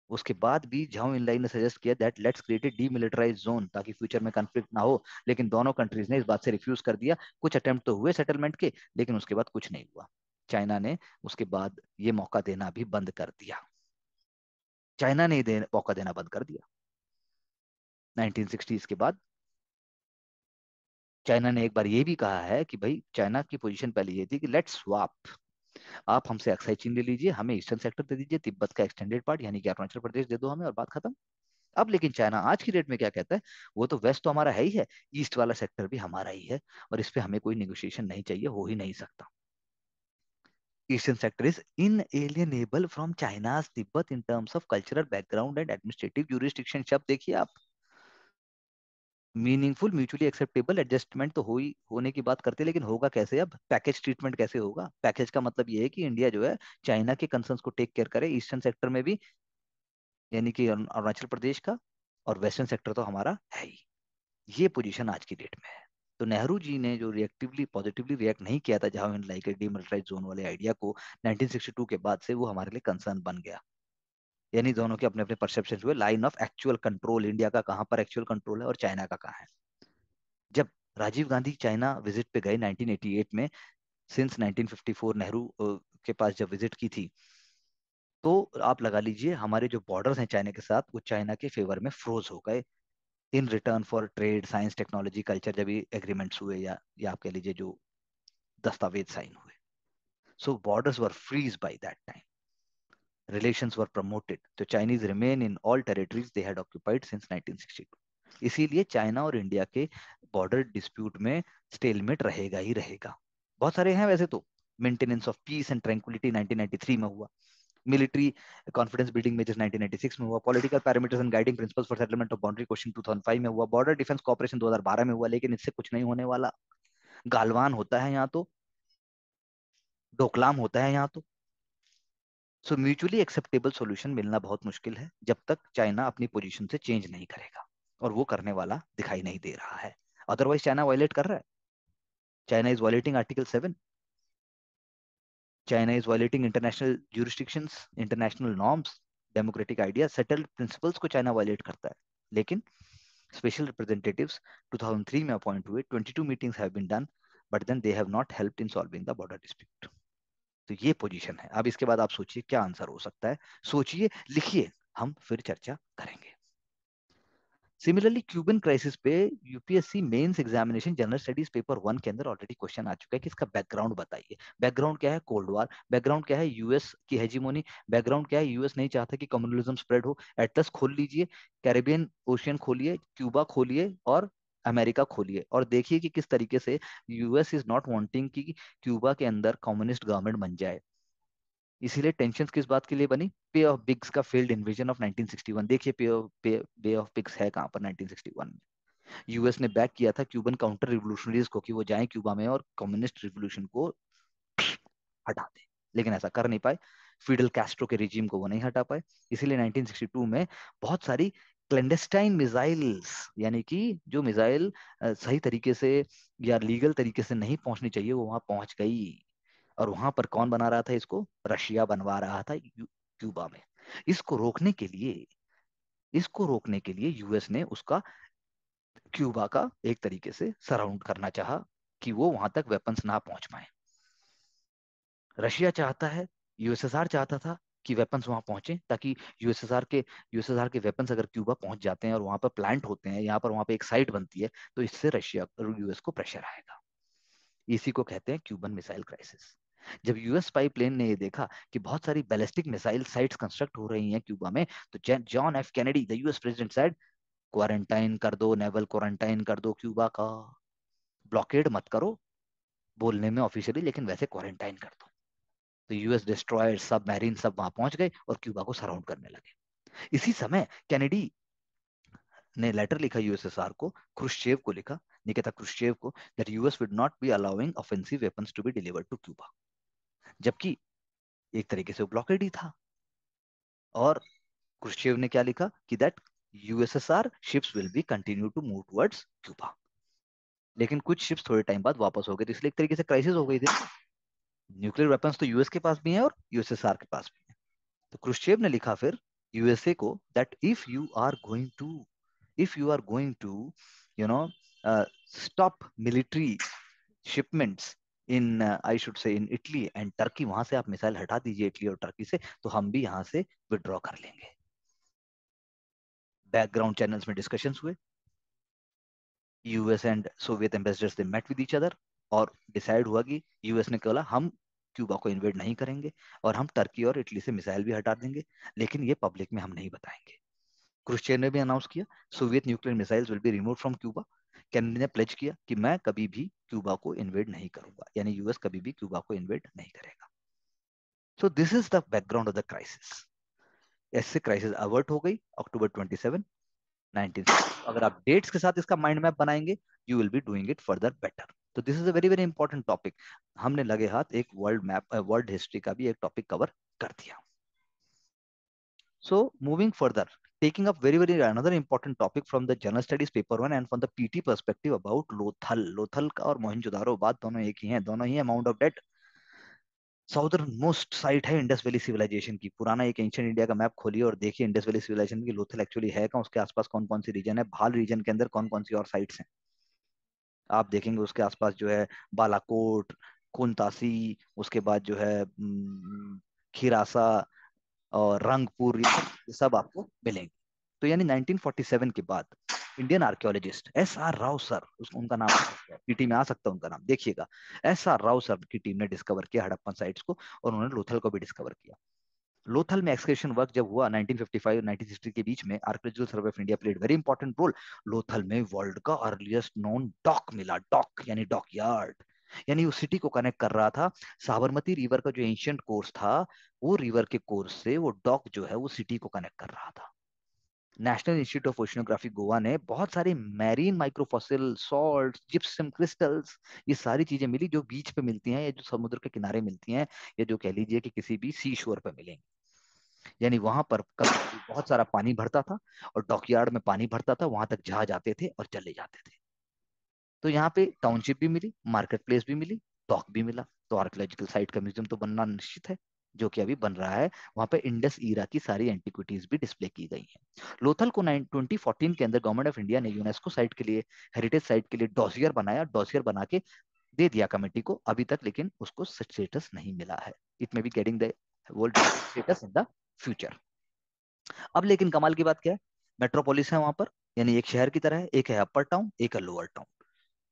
उसके बाद भी झाओ इन ने सजेस्ट किया that let's create a demilitarise zone ताकि फ्यूचर में कंफ्लिक्ट ना हो। लेकिन दोनों कंट्रीज़ ने इस बात से रिफ्यूज कर दिया। कुछ अटेम्प्ट तो हुए सेटलमेंट के, लेकिन उसके बाद कुछ नहीं हुआ। चाइना ने उसके बाद ये मौका देना भी बंद कर दिया। चाइना ने दे, मौका देना बंद कर दिया। 1960s के बाद चाइना ने एक बार ये भी कहा है कि भाई चाइना की पोजीशन पहले ये थी कि लेट्स स्वाप। आप हमसे अक्साई चीन ले लीजिए हमें ईस्टर्न सेक्टर दे दीजिए तिब्बत का एक्सटेंडेड पार्ट यानी कि अरुणाचल प्रदेश दे दो हमें और बात खत्म। अब लेकिन चाइना आज की डेट में क्या कहता है वो तो वेस्ट तो हमारा है ही है ईस्ट वाला सेक्टर भी हमारा ही है और इस पर हमें कोई निगोशिएशन नहीं चाहिए हो ही नहीं सकता। Eastern sector is inalienable from China's Tibet in terms of cultural background and administrative jurisdiction शब्द देखिए आप मीनिंगफुल म्यूचुअली एक्सेप्टेबल एडजस्टमेंट तो हो ही, होने की बात करते लेकिन होगा कैसे? अब पैकेज ट्रीटमेंट कैसे होगा? पैकेज का मतलब ये है कि इंडिया जो है चाइना के कंसर्न्स को टेक केयर करे ईस्टर्न सेक्टर में भी, यानी कि अरुणाचल प्रदेश का, और वेस्टर्न सेक्टर तो हमारा है ही। ये पोजीशन आज की डेट में है। तो नेहरू जी ने जो रिएक्टिवली पॉजिटिवली रिएक्ट नहीं किया था, जहाँ लाइक डीमिलिटराइज जोन वाले आइडिया को 1962 के बाद से वो हमारे लिए कंसर्न बन गया। यानी दोनों के अपने अपने परसेप्शन हुए line of actual control India का कहाँ पर एक्चुअल कंट्रोल है और चाइना का कहाँ है। जब राजीव गांधी चाइना विज़िट पे गए 1988 में सिंस 1954 नेहरू के पास जब विज़िट की थी तो आप लगा लीजिए हमारे जो बॉर्डर्स हैं चाइना के साथ, वो चाइना के फेवर में फ्रोज हो गए। In return for trade science technology culture जब एग्रीमेंट्स हुए या या आप कह लीजिए जो दस्तावेज़ साइन हुए। So borders were freeze by that time relations were promoted. The Chinese remain in all territories they had occupied since 1962. इसीलिए चाइना और इंडिया के बॉर्डर डिस्प्यूट में स्टेलमेट रहेगा ही रहेगा। बहुत सारे हैं वैसे तो। Maintenance of peace and tranquillity 1993 में हुआ। मिलिट्री कॉन्फिडेंस बिल्डिंग मेजर्स 1996 में हुआ। Political parameters and guiding principles for settlement of boundary question 2005 में हुआ। बॉर्डर डिफेंस कॉपरेशन 2012 में हुआ, लेकिन इससे कुछ नहीं होने वाला। गालवान होता है यहाँ तो। डोकलाम होता है यहाँ तो। सो म्यूचुअली एक्सेप्टेबल सोल्यूशन मिलना बहुत मुश्किल है, जब तक चाइना अपनी पोजिशन से चेंज नहीं करेगा। और वो करने वाला दिखाई नहीं दे रहा है। अदरवाइज़ चाइना वायलेट कर रहा है। China is violating article seven China is violating international jurisdictions, international norms democratic idea settled principles को चाइना वायलेट करता है। लेकिन स्पेशल रिप्रेजेंटेटिव्स 2003 में अपॉइंट हुए 22 meetings have been done but then they have not helped in solving the border dispute तो ये position है। अब इसके बाद आप सोचिए क्या आंसर हो सकता है? सोचिए लिखिए हम फिर चर्चा करेंगे। सिमिलरली क्यूबन क्राइसिस पे UPSC mains examination general studies paper one के अंदर ऑलरेडी क्वेश्चन आ चुका है कि इसका बैकग्राउंड बताइए। बैकग्राउंड क्या है? कोल्ड वार बैकग्राउंड क्या है? यूएस की हेजीमोनी बैकग्राउंड क्या है? यूएस नहीं चाहता कि कम्युनलिज्म स्प्रेड हो। एटलस खोल लीजिए। कैरेबियन ओशियन खोलिए। क्यूबा खोलिए और अमेरिका खोलिए। और देखिए कि किस तरीके से यूएस इज़ नॉट वांटिंग कि क्यूबा के अंदर कम्युनिस्ट गवर्नमेंट बन जाए। इसीलिए टेंशन किस बात के लिए बनी? पे ऑफ़ बिग्स का फेल्ड इन्वेजन ऑफ़ 1961 देखिए पे ऑफ़ पे ऑफ़ बिग्स है कहाँ पर 1961 में? यूएस ने बैक किया था क्यूबन काउंटर रिवोल्यूशनरीज को कि वो जाएँ क्यूबा में और कम्युनिस्ट रिवोल्यूशन को हटा दें। लेकिन ऐसा कर नहीं पाए। फिडल कैस्ट्रो के रिजीम को वो नहीं हटा पाए। इसीलिए 1962 में बहुत सारी क्लेंडेस्टाइन मिसाइल्स यानी कि जो मिसाइल सही तरीके से या लीगल तरीके से नहीं पहुंचनी चाहिए, वो वहाँ पहुँच गई। और वहाँ पर कौन बना रहा था इसको? रशिया बनवा रहा था क्यूबा में। इसको रोकने के लिए, इसको रोकने के लिए यूएस ने उसका क्यूबा का एक तरीके से सराउंड करना चाहा कि वो वहाँ तक वेपन्स ना पहुँच पाए। रशिया चाहता है, यूएसएसआर चाहता था कि वेपन्स वहाँ पहुँचे ताकि यूएसएसआर के यूएसएसआर के वेपन्स अगर क्यूबा पहुँच जाते हैं और वहाँ पर प्लांट होते हैं, यहाँ पर वहाँ पर एक साइट बनती है तो इससे रशिया यूएस को प्रेशर आएगा। इसी को कहते हैं क्यूबन मिसाइल क्राइसिस जब यूएस पाइपलाइन ने ये देखा कि बहुत सारी बैलिस्टिक मिसाइल साइट्स कंस्ट्रक्ट हो रही हैं क्यूबा में तो John F Kennedy the US president side quarantine कर दो नेवल क्वारंटाइन कर दो क्यूबा का। ब्लॉकेड मत करो बोलने में ऑफिशियली लेकिन वैसे क्वारंटाइन कर दो। तो यूएस डिस्ट्रॉयर सब मैरीन सब वहाँ पहुँच गए और क्यूबा को सराउंड करने लगे। इसी समय कैनेडी ने लेटर लिखा यूएसएसआर को क्रुश्चेव को लिखा निकेता क्रुश्चेव को that US would not be allowing offensive weapons to be delivered to Cuba जबकि एक तरीके से ब्लॉकेड ही था। और क्रुश्चेव ने क्या लिखा कि that USSR ships will be continue to move towards Cuba लेकिन कुछ शिप्स थोड़े टाइम बाद वापस हो गए इसलिए एक तरीके से क्राइसिस हो गई थी। न्यूक्लियर वेपन्स तो यूएस के पास भी हैं और यूएसएसआर के पास भी हैं। तो क्रुश्चेव ने लिखा फिर यूएसए को that if you are going to if you are going to you know stop military shipments in I should say in Italy and Turkey वहाँ से आप मिसाइल हटा दीजिए इटली और टर्की से तो हम भी यहाँ से विड्रॉ कर लेंगे। बैकग्राउंड चैनल्स में डिस्कशंस हुए। US and Soviet ambassadors they met with each other और डिसाइड हुआ कि यूएस ने कहा हम क्यूबा को इन्वेड नहीं करेंगे और हम टर्की और इटली से मिसाइल भी हटा देंगे, लेकिन ये पब्लिक में हम नहीं बताएँगे। क्रुश्चेन ने भी अनाउंस किया Soviet nuclear missiles will be remove from Cuba Kennedy ने प्लेज किया कि मैं कभी भी क्यूबा को इन्वेड नहीं करूँगा, यानी यूएस कभी भी क्यूबा को इन्वेड नहीं करेगा। So this is the background of the crisis ऐसे क्राइसिस अवर्ट हो गई अक्टूबर 27 19 अगर आप डेट्स के साथ इसका माइंड मैप बनाएँगे you will be doing it further better तो this is a very very important topic हमने लगे हाथ एक वर्ल्ड मैप वर्ल्ड हिस्ट्री का भी एक टॉपिक कवर कर दिया। So moving further taking up very very another important topic from the general studies paper one and from the pt perspective about lothal. Lothal का और मोहनजोदारो बात दोनों एक ही हैं दोनों ही amount of date southernmost site है इंडस वैली सिविलाइजेशन की पुराना एक एंशियंट इंडिया का मैप खोलिए और देखिए इंडस वैली सिविलाइजेशन की लोथल एक्चुअली है कहाँ उसके आसपास कौन कौन सी रीजन है भाल रीजन के अंदर कौन कौन सी और साइट्स हैं आप देखेंगे उसके आसपास जो है बालाकोट कुंतासी उसके बाद जो है खीरासा और रंगपुर ये सब आपको मिलेंगे। तो यानी 1947 के बाद Indian archaeologist S R Rao sir उनका नाम पीटी में आ सकता है उनका नाम, देखिएगा। एस आर राव सर की टीम ने डिस्कवर किया हड़प्पन साइट्स को और उन्होंने लोथल को भी डिस्कवर किया। लोथल में एक्सकेशन वर्क जब हुआ 1955 और 1960 के बीच में archaeological survey of India played very important role Lothal में वर्ल्ड का अर्लीस्ट नोन डॉक मिला डॉक यानी डॉक यार्ड यानी उस सिटी को कनेक्ट कर रहा था। साबरमती रिवर का जो एंशियंट कोर्स था, वो रिवर के कोर्स से वो डॉक जो है, वो सिटी को कनेक्ट कर रहा था। National Institute of Oceanography Goa ने बहुत सारे marine microfossil salt gypsum crystals ये सारी चीज़ें मिली जो बीच पे मिलती हैं या जो समुद्र के किनारे मिलती हैं या जो कह लीजिए कि किसी भी सी शोर पे मिलेंगी। यानी वहाँ पर बहुत सारा पानी भरता था और डॉकयार्ड में पानी भरता था, वहाँ तक जहाज़ आते थे और चले जाते थे। तो यहाँ पे टाउनशिप भी मिली मार्केट प्लेस भी मिली डॉक भी मिला। तो आर्कोलॉजिकल साइट का म्यूज़ियम तो बनना निश्चित है, जो कि अभी बन रहा है। वहाँ पे इंडस ईरा की सारी एंटीक्विटीज भी डिस्प्ले की गई हैं। लोथल को 2014 के अंदर गवर्नमेंट ऑफ़ इंडिया ने यूनेस्को साइट के लिए हेरिटेज साइट के लिए डॉसियर बनाया। डॉसियर बना के दे दिया कमेटी को। अभी तक लेकिन उसको स्टेटस नहीं मिला है। It may be getting the world status in the future अब लेकिन कमाल की बात क्या है? मेट्रोपोलिस है वहाँ पर, यानी एक शहर की तरह है। एक है अपर टाउन एक है लोअर टाउन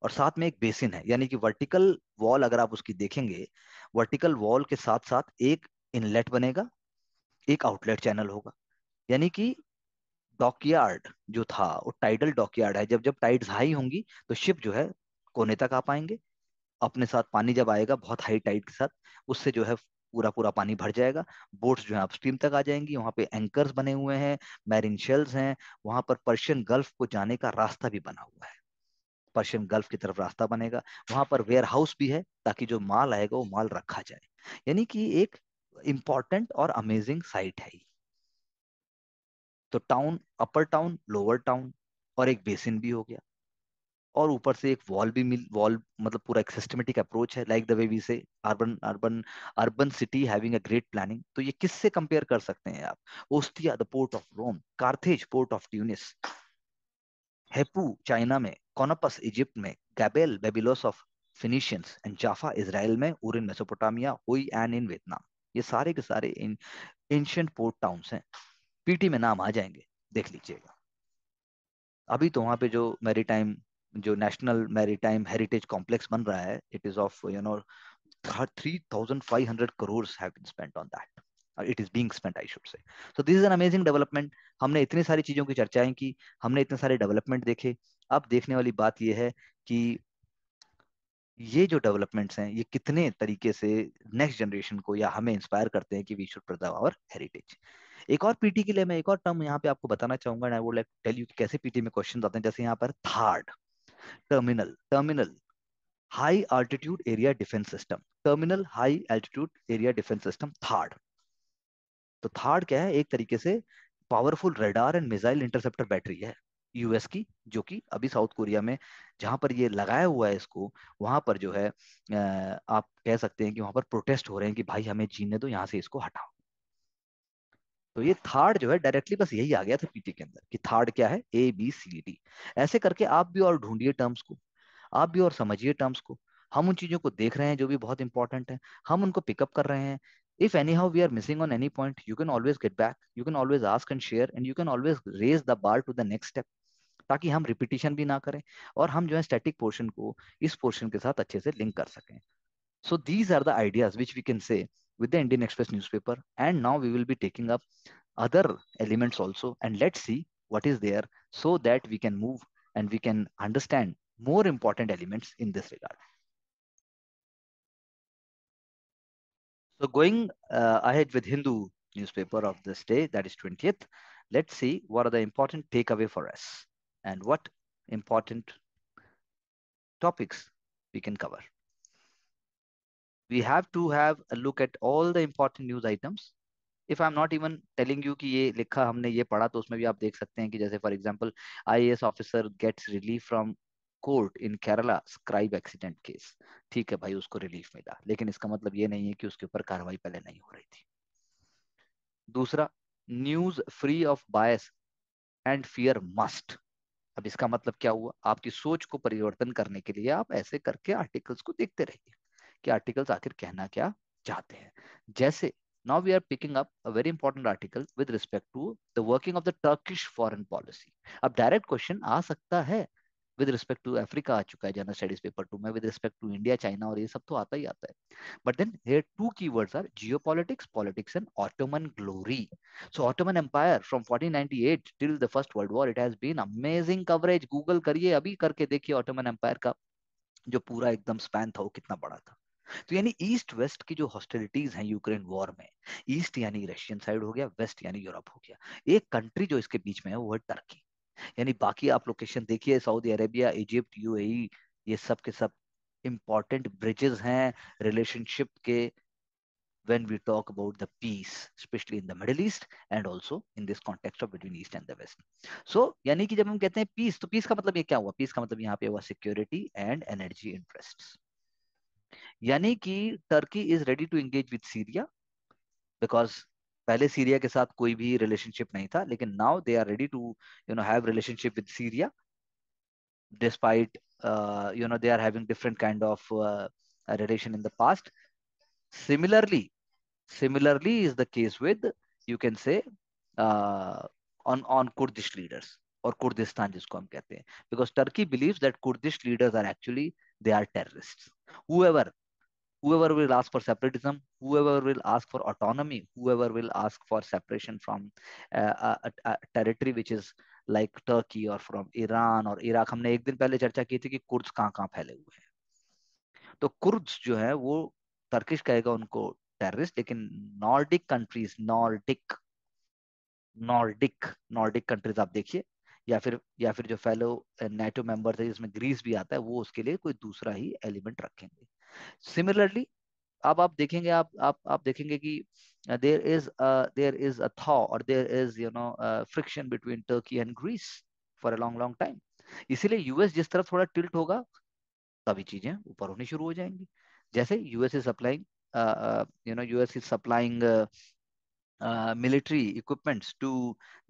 और साथ में एक बेसिन है, यानी कि वर्टिकल वॉल अगर आप उसकी देखेंगे, वर्टिकल वॉल के साथ साथ एक इनलेट बनेगा, एक आउटलेट चैनल होगा। यानी कि डॉकयार्ड जो था, वो टाइडल डॉकयार्ड है। जब जब टाइड्स हाई होंगी तो शिप जो है कोने तक आ पाएँगे। अपने साथ पानी जब आएगा, बहुत हाई टाइड के साथ, उससे जो है पूरा पूरा पानी भर जाएगा। बोट्स जो है अपस्ट्रीम तक आ जाएँगी। वहाँ पे एंकर्स बने हुए हैं, मैरिन शेल्स हैं। वहाँ पर पर्शियन गल्फ को जाने का रास्ता भी बना हुआ है। पर्शियन गल्फ की तरफ़ रास्ता बनेगा। वहाँ पर वेयर हाउस भी है ताकि जो माल आएगा वो माल रखा जाए। यानी कि एक इंपॉर्टेंट और अमेजिंग साइट है तो town, upper town, lower town और एक बेसिन भी हो गया। और ऊपर से एक वॉल भी मिल, वॉल मतलब पूरा एक सिस्टमेटिक अप्रोच है like the way we say urban urban urban city having a great planning तो ये किससे कंपेयर कर सकते हैं आप? Ostia the port of Rome Carthage port of Tunis Hepu China में कोनपस इजिप्ट में Gebal Byblos of Phoenicians and Jaffa Israel में उरिन मेसोपोटामिया हुई एंड इन वियतनाम ये सारे के सारे इन एंशियंट पोर्ट टाउन्स हैं। पीटी में नाम आ जाएँगे, देख लीजिएगा। अभी तो वहाँ पे जो मैरीटाइम जो नेशनल मैरीटाइम हेरिटेज कॉम्प्लेक्स बन रहा है it is of you know three thousand five hundred crore on that it is being spent I should say so this is an amazing development हमने इतनी सारी चीज़ों की चर्चाएँ की, हमने इतने सारे डेवलपमेंट देखे। अब देखने वाली बात यह है कि ये जो डेवलपमेंट्स हैं, ये कितने तरीके से नेक्स्ट जनरेशन को या हमें इंस्पायर करते हैं कि we should preserve our heritage एक और पीटी के लिए मैं एक और टर्म यहाँ पे आपको बताना चाहूँगा I would like tell you कैसे पीटी में क्वेश्चन आते हैं। जैसे यहाँ पर THAAD terminal terminal high altitude area defence system terminal high altitude area defence system THAAD तो थार्ड क्या है? एक तरीके से powerful radar and missile interceptor battery है यूएस की, जो कि अभी साउथ कोरिया में जहाँ पर ये लगाया हुआ है इसको, वहाँ पर जो है आप कह सकते हैं कि वहाँ पर प्रोटेस्ट हो रहे हैं कि भाई हमें जीने दो, यहाँ से इसको हटाओ। तो ये थर्ड जो है डायरेक्टली बस यही आ गया था पीटी के अंदर कि थर्ड क्या है? ए बी सी डी ऐसे करके आप भी और ढूंढिए टर्म्स को, आप भी और समझिए टर्म्स को। हम उन चीज़ों को देख रहे हैं जो भी बहुत इंपॉर्टेंट है। हम उनको पिकअप कर रहे हैं। if anyhow we are missing on any point you can always get back you can always ask and share and you can always raise the bar to the next step ताकि हम repetition भी ना करें और हम जो है static portion को इस पोर्शन के साथ अच्छे से लिंक कर सकें so these are the ideas which we can say with the Indian Express newspaper. And now we will be taking up other elements also. And let's see what is there so that we can move and we can understand more important elements in this regard. So going uh, ahead with Hindu newspaper of this day, that is 20th, let's see what are the important takeaway for us and what important topics we can cover. we have to have a look at all the important news items if i'm not even telling you कि ये लिखा हमने ये पढ़ा तो उसमें भी आप देख सकते हैं कि जैसे for example IAS officer gets relief from court in Kerala scribe accident case. ठीक है भाई, उसको रिलीफ मिला, लेकिन इसका मतलब ये नहीं है कि उसके ऊपर कार्रवाई पहले नहीं हो रही थी। दूसरा, news free of bias and fear must. अब इसका मतलब क्या हुआ? आपकी सोच को परिवर्तन करने के लिए आप ऐसे करके आर्टिकल्स को देखते रहिए कि आर्टिकल्स आखिर कहना क्या चाहते हैं। जैसे, now we are picking up a very important article with respect to the working of the Turkish foreign policy. अब direct question आ सकता है विद रिस्पेक्ट टू अफ्रीका आ चुका है जनरल स्टडीज़ पेपर टू में with respect to India China और ये सब तो आता ही आता है। But then here two keywords are geopolitics politics and Ottoman glory so Ottoman empire from fourteen ninety eight till the first world war it has been amazing coverage Google करिए, अभी करके देखिए ऑटोमन एम्पायर का, जो पूरा एकदम span था, वो कितना बड़ा था। तो यानी ईस्ट वेस्ट की जो हॉस्टेलिटीज हैं यूक्रेन वॉर में ईस्ट यानी रशियन साइड हो गया वेस्ट यानी यूरोप हो गया। एक कंट्री जो इसके बीच में है, वो है टर्की यानी बाकी आप लोकेशन देखिए सऊदी अरेबिया इजिप्ट यूएई ये सब के सब इंपॉर्टेंट ब्रिजेस हैं रिलेशनशिप के when we talk about the peace, especially in the Middle East and also in this context of between East and the West. So, यानी कि जब हम कहते हैं पीस तो पीस का मतलब ये क्या हुआ पीस का मतलब यहाँ पे हुआ सिक्योरिटी एंड एनर्जी इंटरेस्ट्स यानी कि Turkey is ready to engage with Syria because पहले सीरिया के साथ कोई भी रिलेशनशिप नहीं था, लेकिन now they are ready to you know have relationship with Syria despite you know they are having different kind of relation in the past similarly similarly is the case with you can say on on Kurdish leaders और Kurdistan जिसको हम कहते हैं। Because Turkey believe that Kurdish leaders are actually they are terrorist whoever whoever will ask for separatism, whoever will ask for autonomy, whoever will ask for separation from uh, a, a, territory which is like Turkey or from Iran or Iraq. हमने एक दिन पहले चर्चा की थी कि Kurd कहाँ कहाँ फैले हुए हैं तो कुर्द्स जो है वो टर्किश कहेगा उनको टेररिस्ट लेकिन Nordic countries Nordic Nordic Nordic countries आप देखिए या फिर या फिर जो फेलो नेटो मेंबर थे, जिसमें ग्रीस भी आता है, वो उसके लिए कोई दूसरा ही एलिमेंट रखेंगे। सिमिलरली अब आप देखेंगे, आप आप आप देखेंगे कि there is there is a thaw और there is you know friction between Turkey and Greece for a long long time इसीलिए यूएस जिस तरफ़ थोड़ा टिल्ट होगा, तभी चीज़ें ऊपर होनी शुरू हो जाएँगी। जैसे US is supplying you know US is supplying military equipments to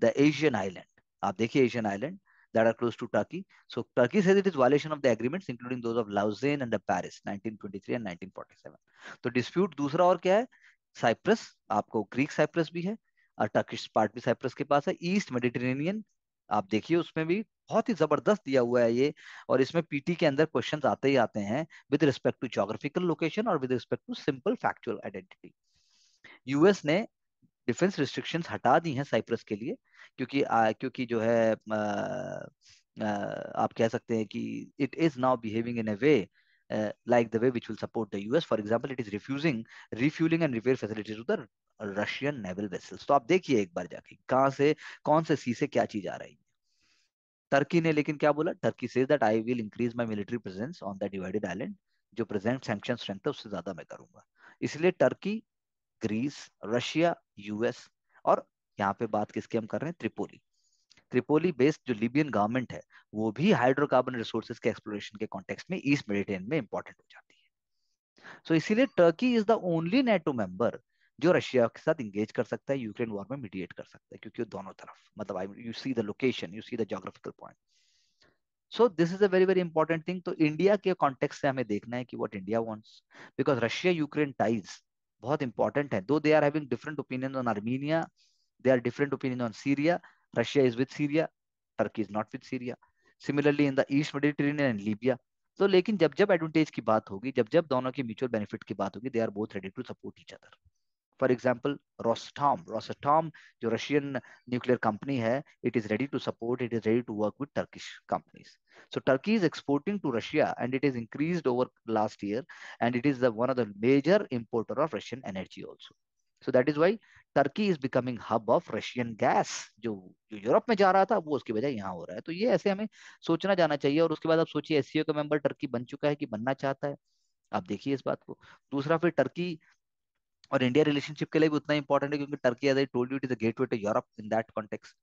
the Asian island आप देखिए Asian island that are close to Turkey. So Turkey says it is violation of the agreements, including those of Lausanne and the Paris, 1923 and 1947. तो dispute दूसरा और क्या है Cyprus आपको Greek Cyprus भी है और टर्किश पार्ट भी साइप्रस के पास है ईस्ट मेडिटेरेनियन आप देखिए उसमें भी बहुत ही ज़बरदस्त दिया हुआ है ये और इसमें पीटी के अंदर क्वेश्चंस आते ही आते हैं with respect to geographical location और with respect to simple factual identity US ने डिफेंस रिस्ट्रिक्शंस हटा दी हैं साइप्रस के लिए क्योंकि आ, क्योंकि जो है आ, आ, आप कह सकते हैं कि it is now behaving in a way like the way which will support the US. For example, it is refusing refueling and repair facilities to the Russian naval vessels. तो आप देखिए एक बार जाके कहाँ से कौन से सी से क्या चीज़ आ रही है टर्की ने लेकिन क्या बोला Turkey says that I will increase my military presence on the divided island जो प्रेजेंट सैंक्शन स्ट्रेंथ है उससे ज़्यादा मैं करूँगा इसलिए टर्की ग्रीस रशिया यूएस और यहाँ पे बात किसकी हम कर रहे हैं? त्रिपोली। त्रिपोली बेस्ड जो लिबियन गवर्नमेंट है वो भी हाइड्रोकार्बन रिसोर्सेज के एक्सप्लोरेशन के कॉन्टेक्स्ट में ईस्ट मेडिटेरियन में इंपॉर्टेंट हो जाती है। सो so, इसीलिए Turkey is the only NATO member जो रशिया के साथ इंगेज कर सकता है यूक्रेन वॉर में मीडिएट कर सकता है क्योंकि दोनों तरफ़ मतलब I you see the location you see the geographical point so this is a very very important thing तो इंडिया के कॉन्टेक्स्ट से हमें देखना है कि what India wants because Russia Ukraine ties बहुत इंपॉर्टेंट है। Though they are having different opinion on Armenia they are different opinion on Syria Russia is with Syria Turkey is not with Syria similarly in the east Mediterranean and Libya तो लेकिन जब जब advantage की बात होगी जब जब दोनों की म्यूचुअल बेनिफिट की बात होगी they are both ready to support each other for example Rosatom Rosatom जो रशियन न्यूक्लियर कंपनी है it is ready to support it is ready to work with Turkish companies so, turkey is exporting to russia and it has increased over last year and it is the, one of the major importer of russian energy also. So, that is why Turkey is becoming hub of Russian gas जो जो Europe में जा रहा था, वो उसकी वजह यहाँ हो रहा है। तो ये ऐसे हमें सोचना जाना चाहिए और उसके बाद आप सोचिए एस का मेंबर टर्की बन चुका है कि बनना चाहता है। आप देखिए इस बात को। दूसरा, फिर टर्की और इंडिया रिलेशनशिप के लिए भी उतना इंपॉर्टेंट है क्योंकि Turkey as I told you it is the gateway to Europe in that context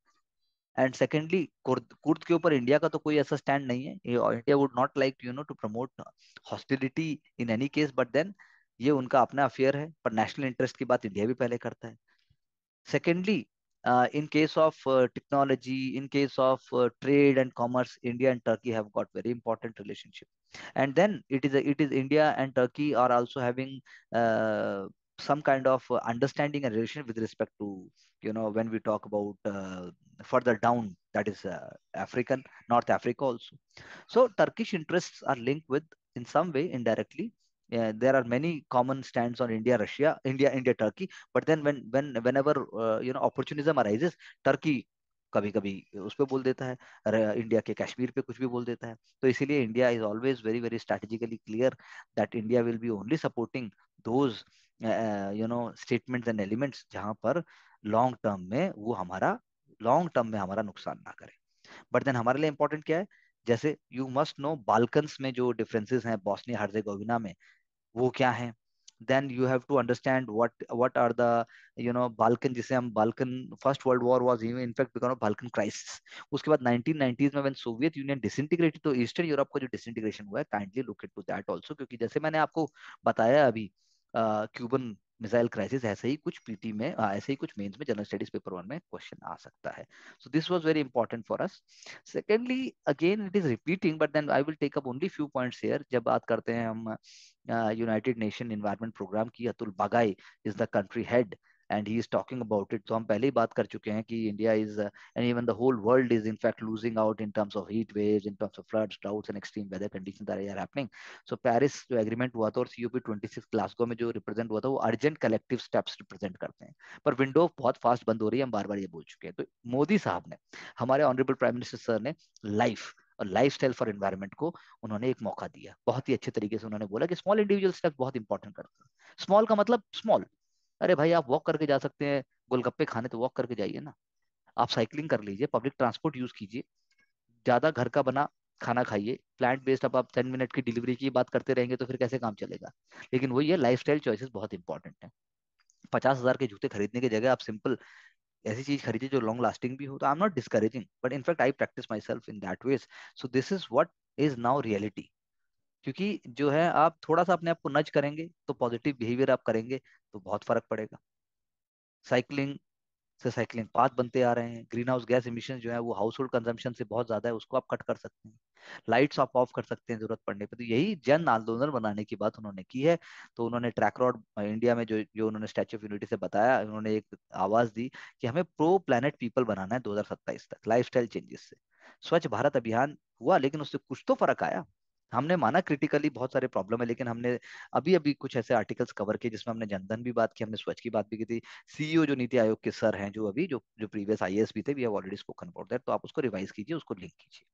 and secondly Kurd के ऊपर इंडिया का तो कोई ऐसा स्टैंड नहीं है। India would not like you know to promote hostility in any case but then ये उनका अपना अफेयर है पर नेशनल इंटरेस्ट की बात इंडिया भी पहले करता है। Secondly in case of technology in case of trade and commerce India and Turkey very important relationship. And then it is a, it is India and Turkey are also having uh, some kind of understanding and relation with respect to you know when we talk about uh, further down that is uh, African North Africa also. So Turkish interests are linked with in some way indirectly yeah, there are many common stands on India, Russia, India, India, Turkey. But then when when whenever uh, you know opportunism arises, Turkey कभी कभी उस पर बोल देता है India के कश्मीर पे कुछ भी बोल देता है तो इसीलिए India is always very very strategically clear that India will be only supporting those you know statements and elements जहाँ पर लॉन्ग टर्म में वो हमारा लॉन्ग टर्म में हमारा नुकसान ना करे। बट देन हमारे लिए इंपॉर्टेंट क्या है? जैसे यू मस्ट नो बाल्कन्स में जो डिफरेंसेस हैं बॉस्नी हर्जे गोविना में, वो क्या है? Then you have to understand what what are the you know Balkan जिसे हम Balkan first world war was in fact because of Balkan crisis उसके बाद नाइनटीन नाइनटीज में वेन सोवियत यूनियन डिसइंटीग्रेटेड तो ईस्टर्न यूरोप का जो disintegration हुआ है kindly look it to that also क्योंकि जैसे मैंने आपको बताया अभी क्यूबन मिसाइल क्राइसिस ऐसे ही कुछ पीटी में ऐसे ही कुछ मेंस में, जनरल स्टडीज़ पेपर वन में क्वेश्चन आ सकता है। So this was very important for us secondly again it is repeating but then I will take up only few points here जब बात करते हैं हम यूनाइटेड नेशन इन्वायरमेंट प्रोग्राम की, Atul Bagai is the country head and he is talking about it तो हम पहले ही बात कर चुके हैं कि India is and even the whole world is in fact losing out in terms of heat waves in terms of floods droughts and extreme weather conditions are happening so Paris जो एग्रीमेंट हुआ था और COP 26 Glasgow में जो represent हुआ था वो urgent collective steps represent करते हैं। पर विंडो बहुत फास्ट बंद हो रही है, हम बार बार ये बोल चुके हैं। तो मोदी साहब ने, हमारे ऑनरेबल प्राइम मिनिस्टर सर ने लाइफ और लाइफ स्टाइल फॉर एनवायरमेंट को उन्होंने एक मौका दिया। बहुत ही अच्छे तरीके से उन्होंने बोला कि स्मॉल इंडिविजुअल स्टेप बहुत इंपॉर्टेंट करते हैं। स्मॉल का मतलब स्मॉल अरे भाई आप वॉक करके जा सकते हैं, गोलगप्पे खाने तो वॉक करके जाइए ना। आप साइकिलिंग कर लीजिए पब्लिक ट्रांसपोर्ट यूज़ कीजिए। ज़्यादा घर का बना, खाना खाइए। प्लांट बेस्ड अब आप टेन मिनट की डिलीवरी की बात करते रहेंगे तो फिर कैसे काम चलेगा? लेकिन वही है लाइफ स्टाइल चॉइसेस बहुत इंपॉर्टेंट है। पचास हज़ार के जूते खरीदने की जगह आप सिंपल ऐसी चीज़ खरीदिए जो लॉन्ग लास्टिंग भी हो। तो I am not discouraging but in fact I practice myself in that ways so this is what is now reality क्योंकि जो है आप थोड़ा सा अपने आप को नच करेंगे तो पॉजिटिव बिहेवियर आप करेंगे तो बहुत फ़र्क पड़ेगा। साइकिलिंग से साइकिलिंग पाथ बनते आ रहे हैं ग्रीन हाउस गैस इमिशन जो है, वो हाउस होल्ड कंजम्पशन से बहुत ज़्यादा है, उसको आप कट कर सकते हैं। लाइट्स आप ऑफ़ कर सकते हैं ज़रूरत पड़ने पर तो यही जन आंदोलन बनाने की बात उन्होंने की है। तो उन्होंने ट्रैक रोड इंडिया में जो जो उन्होंने स्टैच्यू ऑफ़ यूनिटी से बताया, उन्होंने एक आवाज़ दी कि हमें प्रो प्लानट पीपल बनाना है दो हज़ार सत्ताईस तक लाइफ चेंजेस से। स्वच्छ भारत अभियान हुआ, लेकिन उससे कुछ तो फ़र्क आया। हमने माना क्रिटिकली बहुत सारे प्रॉब्लम है, लेकिन हमने अभी अभी कुछ ऐसे आर्टिकल्स कवर किए जिसमें हमने जनधन भी बात की, हमने स्वच्छ की बात भी की थी। सीईओ जो नीति आयोग के सर हैं जो अभी, जो जो प्रीवियस आई भी थे we have already spoken about that तो आप उसको रिवाइज कीजिए, उसको लिंक कीजिए।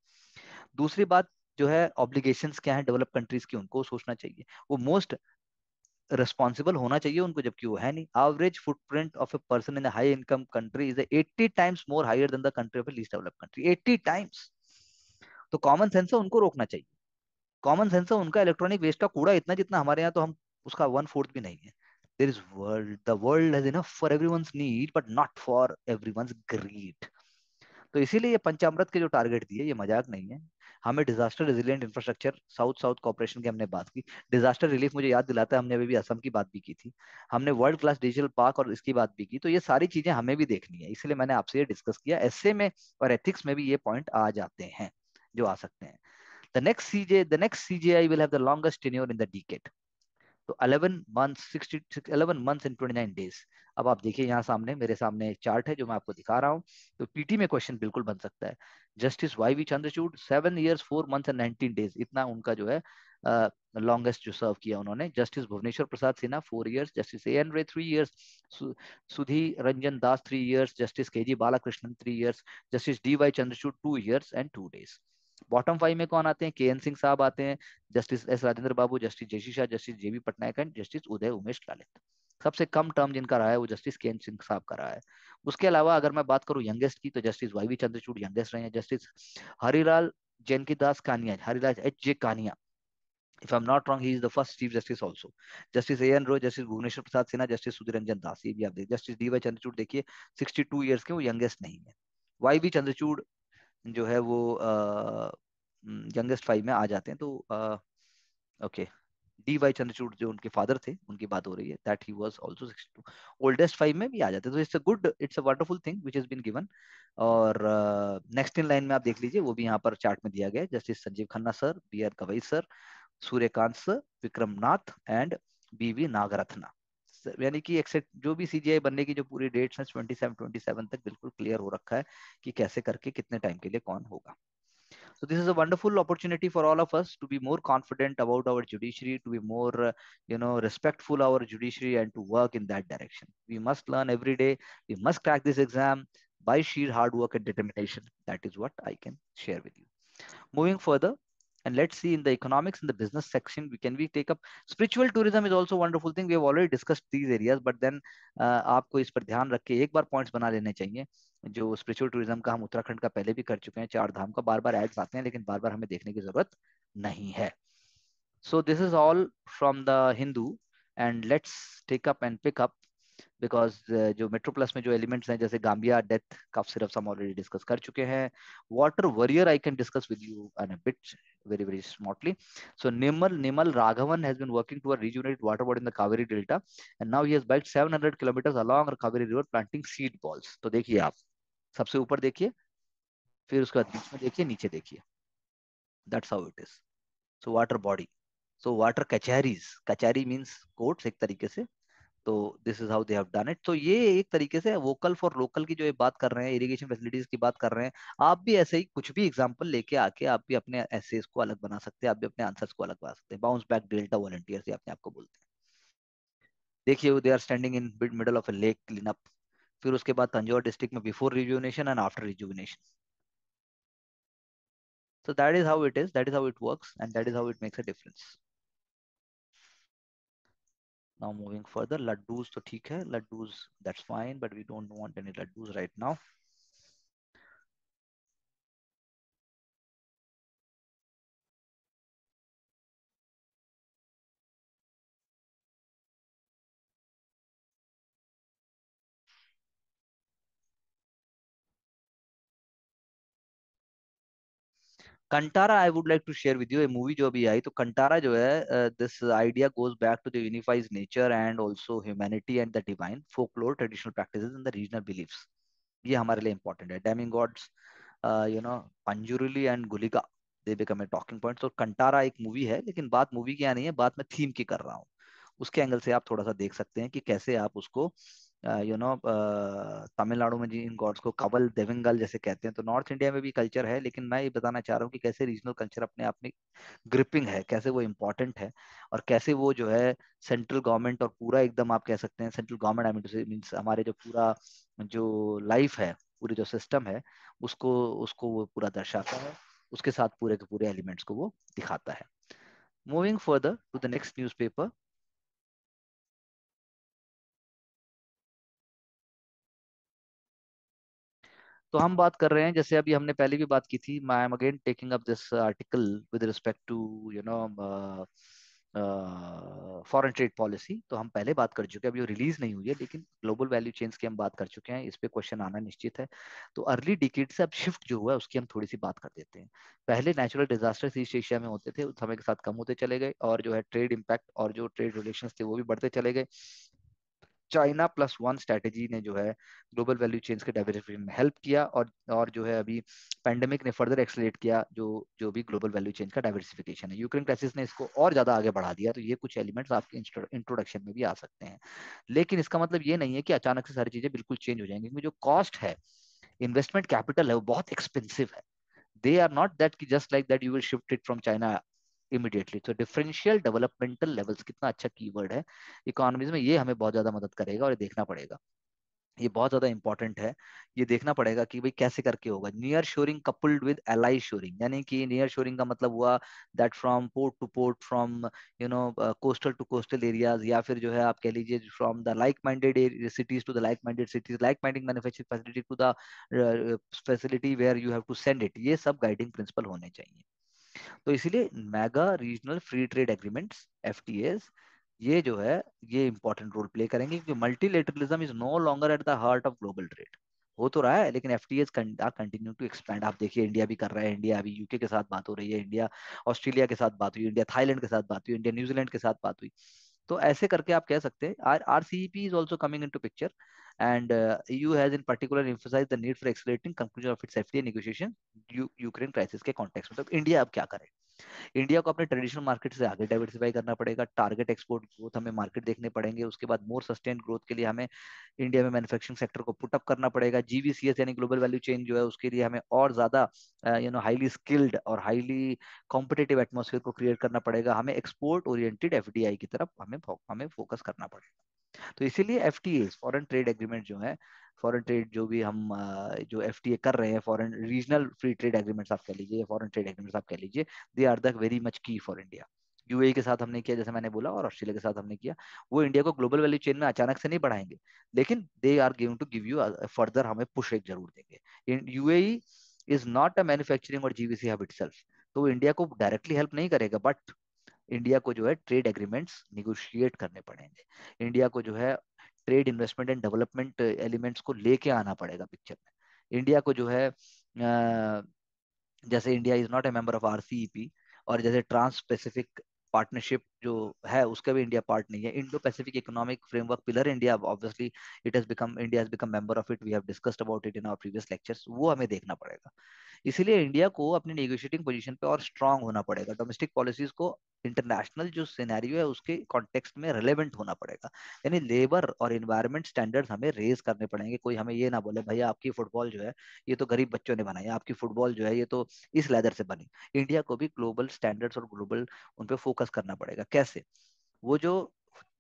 दूसरी बात जो है ऑब्लिगेशन क्या है डेवलप कंट्रीज़ की, उनको सोचना चाहिए। वो मोस्ट रिस्पॉन्सिबल होना चाहिए उनको, जबकि वो है नहीं। Average footprint of a person in high income country is eighty times more higher than the country of a least develop country eighty times तो कॉमन सेंस है, उनको रोकना चाहिए। कॉमन सेंस है, उनका इलेक्ट्रॉनिक वेस्ट का कूड़ा इतना जितना हमारे यहाँ तो हम उसका वन फोर्थ भी नहीं है। There is world the world has enough for everyone's need but not for everyone's greed तो इसीलिए ये पंचामृत के जो टारगेट दिए, ये मज़ाक नहीं है। हमें disaster resilient infrastructure south south cooperation की हमने बात की। डिजास्टर रिलीफ मुझे याद दिलाता है, हमने अभी भी असम की बात भी की थी। हमने वर्ल्ड क्लास डिजिटल पार्क और इसकी बात भी की। तो ये सारी चीज़ें हमें भी देखनी है, इसलिए मैंने आपसे ये डिस्कस किया। ऐसे में और एथिक्स में भी ये पॉइंट आ जाते हैं, जो आ सकते हैं। The next CJ, the next CGI will have the longest tenure in the decade. तो 11 months 60 11 months and 29 days. अब आप देखिए यहाँ सामने मेरे सामने चार्ट है जो मैं आपको दिखा रहा हूँ। तो पीटी में क्वेश्चन बिल्कुल बन सकता है। Justice Y V Chandrachud seven years four months and nineteen days इतना उनका जो है लॉन्गेस्ट uh, जो सर्व किया उन्होंने। Justice Bhuvneshwar Prasad Sinha four years justice A N Ray three years Sudhi Ranjan Das three years justice K G Balakrishnan three years justice D Y Chandrachud two years and two days bottom five में कौन आते हैं? के N Singh साहब आते हैं justice S Rajendra Babu justice J C Shah justice J B Patnaik and justice Uday Umesh Lalit सबसे कम टर्म जिनका रहा है वो जस्टिस के एन सिंह साहब का रहा है। उसके अलावा अगर मैं बात करूँ यंगेस्ट की तो justice Y V Chandrachud youngest रहे हैं justice Harilal Jekisundas Kania Harilal H J Kania if I'm not wrong, he is the first Chief Justice also. Justice A N Roy, Justice Bhuvneshwar Prasad Sinha, Justice Sudhir Ranjan Das, ये भी आप देखिए D Y Chandrachud देखिए 62 years के वो youngest नहीं है। B Chandrachud जो है वो यंगेस्ट फाइव में आ जाते हैं। तो ओके डी वाई चंद्रचूड़ जो उनके फादर थे, उनकी बात हो रही है that he was also 62 oldest five में भी आ जाते हैं। तो it's a good it's a wonderful thing which has been given और नेक्स्ट इन लाइन में आप देख लीजिए, वो भी यहाँ पर चार्ट में दिया गया है। Justice Sanjiv Khanna sir B R Gavai sir, Suryakant sir Vikram Nath and B V Nagarathna. यानी कि एक्सेट जो भी सीजीआई बनने की जो पूरी डेट्स हैं 27 27 तक बिल्कुल क्लियर हो रखा है कि कैसे करके कितने टाइम के लिए कौन होगा So this is a wonderful opportunity for all of us to be more confident about our judiciary, to be more, uh, you know, respectful our judiciary, and to work in that direction. We must learn every day. We must crack this exam by sheer hard work and determination. That is what I can share with you. Moving further, and let's see in the economics in the business section we can we take up spiritual tourism is also wonderful thing we have already discussed these areas but then uh, आपको इस पर ध्यान रख के एक बार points बना लेने चाहिए जो स्पिरिचुअल टूरिज़्म का हम उत्तराखंड का पहले भी कर चुके हैं चार धाम का बार बार एड्स आते हैं लेकिन बार बार हमें देखने की ज़रूरत नहीं है so this is all from the Hindu and let's take up and pick up because जो मेट्रो प्लस में जो एलिमेंट्स हैं, जैसे गांबिया डेथ कफ सिर्फ़ हम ऑलरेडी डिस्कस कर चुके हैं। Water warrior I can discuss with you an bit very very smartly so Nimal Nimal Raghavan has been working to a rejuvenate water body in the Kaveri delta and now he has bike 700 kilometre along the Kaveri river planting seed balls तो देखिए आप, सबसे ऊपर देखिए, फिर उसके बाद बीच में देखिए, नीचे देखिए। That's how it is so water body so water kachahris kachahri means courts एक तरीके से। तो this is how they have done it तो ये एक तरीके से वोकल फॉर लोकल की जो ये बात कर रहे हैं इरिगेशन फैसिलिटीज़ की बात कर रहे हैं आप भी ऐसे ही कुछ भी एग्जांपल लेके आके आप भी अपने एसेस को अलग बना सकते हैं आप भी अपने आंसर्स को अलग बना सकते हैं बाउंस बैक डेल्टा वॉलंटियर्स अपने आप को बोलते हैं देखिए they are standing in middle of a lake clean up फिर उसके बाद तंजौर डिस्ट्रिक्ट में before rejuvenation and after rejuvenation So that is how it is. That is how it works, and that is how it makes a difference. Now moving further, laddus, so theek hai, that's fine, but we don't want any laddus right now. Kantara I would like to share with you a movie जो अभी आई तो कंटारा जो है this idea goes back to the unifies nature and also humanity and the divine folklore traditional practices and the regional beliefs ये हमारे लिए important है। Damning gods you know Panjurli and Gulika they become a talking point तो कंटारा एक movie है, लेकिन बात movie की नहीं है बात मैं थीम की कर रहा हूँ। उसके एंगल से आप थोड़ा सा देख सकते हैं कि कैसे आप उसको यू नो तमिलनाडु में जिन गॉड्स को कवल देवंगल जैसे कहते हैं तो नॉर्थ इंडिया में भी कल्चर है, लेकिन मैं ये बताना चाह रहा हूँ कि कैसे रीजनल कल्चर अपने आप में ग्रिपिंग है, कैसे वो इम्पोर्टेंट है और कैसे वो जो है सेंट्रल गवर्नमेंट और पूरा एकदम आप कह सकते हैं central government I mean means हमारे जो पूरा जो लाइफ है, पूरी जो सिस्टम है, उसको उसको वो पूरा दर्शाता है, उसके साथ पूरे के पूरे एलिमेंट्स को वो दिखाता है। Moving further to the next newspaper तो हम बात कर रहे हैं, जैसे अभी हमने पहले भी बात की थी I am again taking up this article with respect to you know foreign trade policy तो हम पहले बात कर चुके हैं, अभी रिलीज़ नहीं हुई है, लेकिन ग्लोबल वैल्यू चेंज की हम बात कर चुके हैं, इस पे क्वेश्चन आना निश्चित है। तो अर्ली डिकेट से अब शिफ्ट जो हुआ है, उसकी हम थोड़ी सी बात कर देते हैं। पहले नेचुरल डिजास्टर ईस्ट एशिया में होते थे, उस समय के साथ कम होते चले गए, और जो है ट्रेड इम्पैक्ट और जो ट्रेड रिलेशन थे, वो भी बढ़ते चले गए। चाइना प्लस वन स्ट्रेटेजी ने जो है ग्लोबल वैल्यू चेंज के डाइवर्सिफिकेशन में हेल्प किया और और जो है अभी पैंडेमिक ने फर्दर एक्सलेट किया जो जो भी ग्लोबल वैल्यू चेंज का डाइवर्सिफिकेशन है। यूक्रेन क्राइसिस ने इसको और ज़्यादा आगे बढ़ा दिया तो ये कुछ एलिमेंट्स आपके इंट्रोडक्शन में भी आ सकते हैं। लेकिन इसका मतलब ये नहीं है कि अचानक से सारी चीज़ें बिल्कुल चेंज हो जाएँगी, क्योंकि जो कॉस्ट है इन्वेस्टमेंट कैपिटल है, वो बहुत एक्सपेंसिव है। दे आर नॉट दैट कि just like that you will shift it from China immediately तो डिफरेंशियल डेवलपमेंटल लेवल्स कितना अच्छा कीवर्ड है इकोनॉमीज में ये हमें बहुत ज़्यादा मदद करेगा और ये देखना पड़ेगा। ये बहुत ज़्यादा इंपॉर्टेंट है। ये देखना पड़ेगा कि भाई कैसे करके होगा। Near shoring coupled with ally shoring यानी कि नियर शोरिंग का मतलब हुआ that from port to port from you know coastal to coastal areas या फिर जो है आप कह लीजिए from the like minded cities to the like minded cities like minding manufacturing facility to the facility where you have to send it ये सब guiding principle होने चाहिए। तो इसीलिए mega regional free trade agreements, F ये जो है, ये इंपॉर्टेंट रोल प्ले करेंगे क्योंकि multilateralism is no longer at the heart of global trade हो तो रहा है, लेकिन F T S continue to expand आप देखिए इंडिया भी कर रहा है इंडिया अभी यूके के साथ बात हो रही है इंडिया ऑस्ट्रेलिया के साथ बात हुई इंडिया थाईलैंड के साथ बात हुई इंडिया न्यूजीलैंड के साथ बात हुई। तो ऐसे करके आप कह सकते हैं, R R C P is also coming in to picture and uh, EU has in particular emphasized the need for accelerating conclusion of its FTA negotiation Ukraine crisis के कॉन्टेक्स्ट में। तो इंडिया अब क्या करे? इंडिया को अपने traditional market से आगे डाइवर्सिफाई करना पड़ेगा। टारगेट एक्सपोर्ट ग्रोथ हमें मार्केट देखने पड़ेंगे। उसके बाद मोर सस्टेन ग्रोथ के लिए हमें इंडिया में मैन्युफैक्चरिंग सेक्टर को पुटअप करना पड़ेगा। जीवीसीएस यानी ग्लोबल वैल्यू चेन जो है उसके लिए हमें और ज़्यादा यू नो हाईली स्किल्ड और हाईली कॉम्पिटेटिव एटमोसफियर को क्रिएट करना पड़ेगा। हमें एक्सपोर्ट ओरिएंटेड एफ़ की तरफ़ हमें हमें फोकस करना पड़ेगा। तो इसीलिए F T foreign trade agreement जो है फॉरेन ट्रेड जो भी हम जो एफटीए कर रहे हैं foreign regional free trade agreements आप कह लीजिए फॉरेन ट्रेड एग्रीमेंट्स आप कह लीजिए they are the very much key for India UA के साथ हमने किया, जैसे मैंने बोला, और ऑस्ट्रेलिया के साथ हमने किया, वो इंडिया को ग्लोबल वैल्यू चेन में अचानक से नहीं बढ़ाएँगे, लेकिन they are giving to give you further हमें पुश एक ज़रूर देंगे. UAE is not a manufacturing और जीवीसी हब इटसेल्फ तो इंडिया को डायरेक्टली हेल्प नहीं करेगा बट इंडिया को जो है ट्रेड एग्रीमेंट्स निगोशिएट करने पड़ेंगे। इंडिया को जो है trade investment and development elements को लेके आना पड़ेगा पिक्चर में। इंडिया को जो है जैसे India is not a member of RCEP और जैसे ट्रांस पैसिफिक पार्टनरशिप जो है, उसका भी इंडिया पार्ट नहीं है। Indo Pacific economic framework pillar India obviously it has become India has become member of it we have discussed about it in our previous lectures वो हमें देखना पड़ेगा। इसीलिए इंडिया को अपनी नेगोशिएटिंग पोजीशन पे और स्ट्रांग होना पड़ेगा। डोमेस्टिक पॉलिसीज़ को इंटरनेशनल जो सिनेरियो है, उसके कॉन्टेक्स्ट में रिलेवेंट होना पड़ेगा। यानी लेबर और इन्वायरमेंट स्टैंडर्ड्स हमें रेज करने पड़ेंगे। कोई हमें ये ना बोले, भैया, आपकी फुटबॉल जो है, ये तो गरीब बच्चों ने बनाई, आपकी फुटबॉल जो है, ये तो इस लेदर से बनी। इंडिया को भी ग्लोबल स्टैंडर्ड्स और ग्लोबल उन पर फोकस करना पड़ेगा। कैसे? वो जो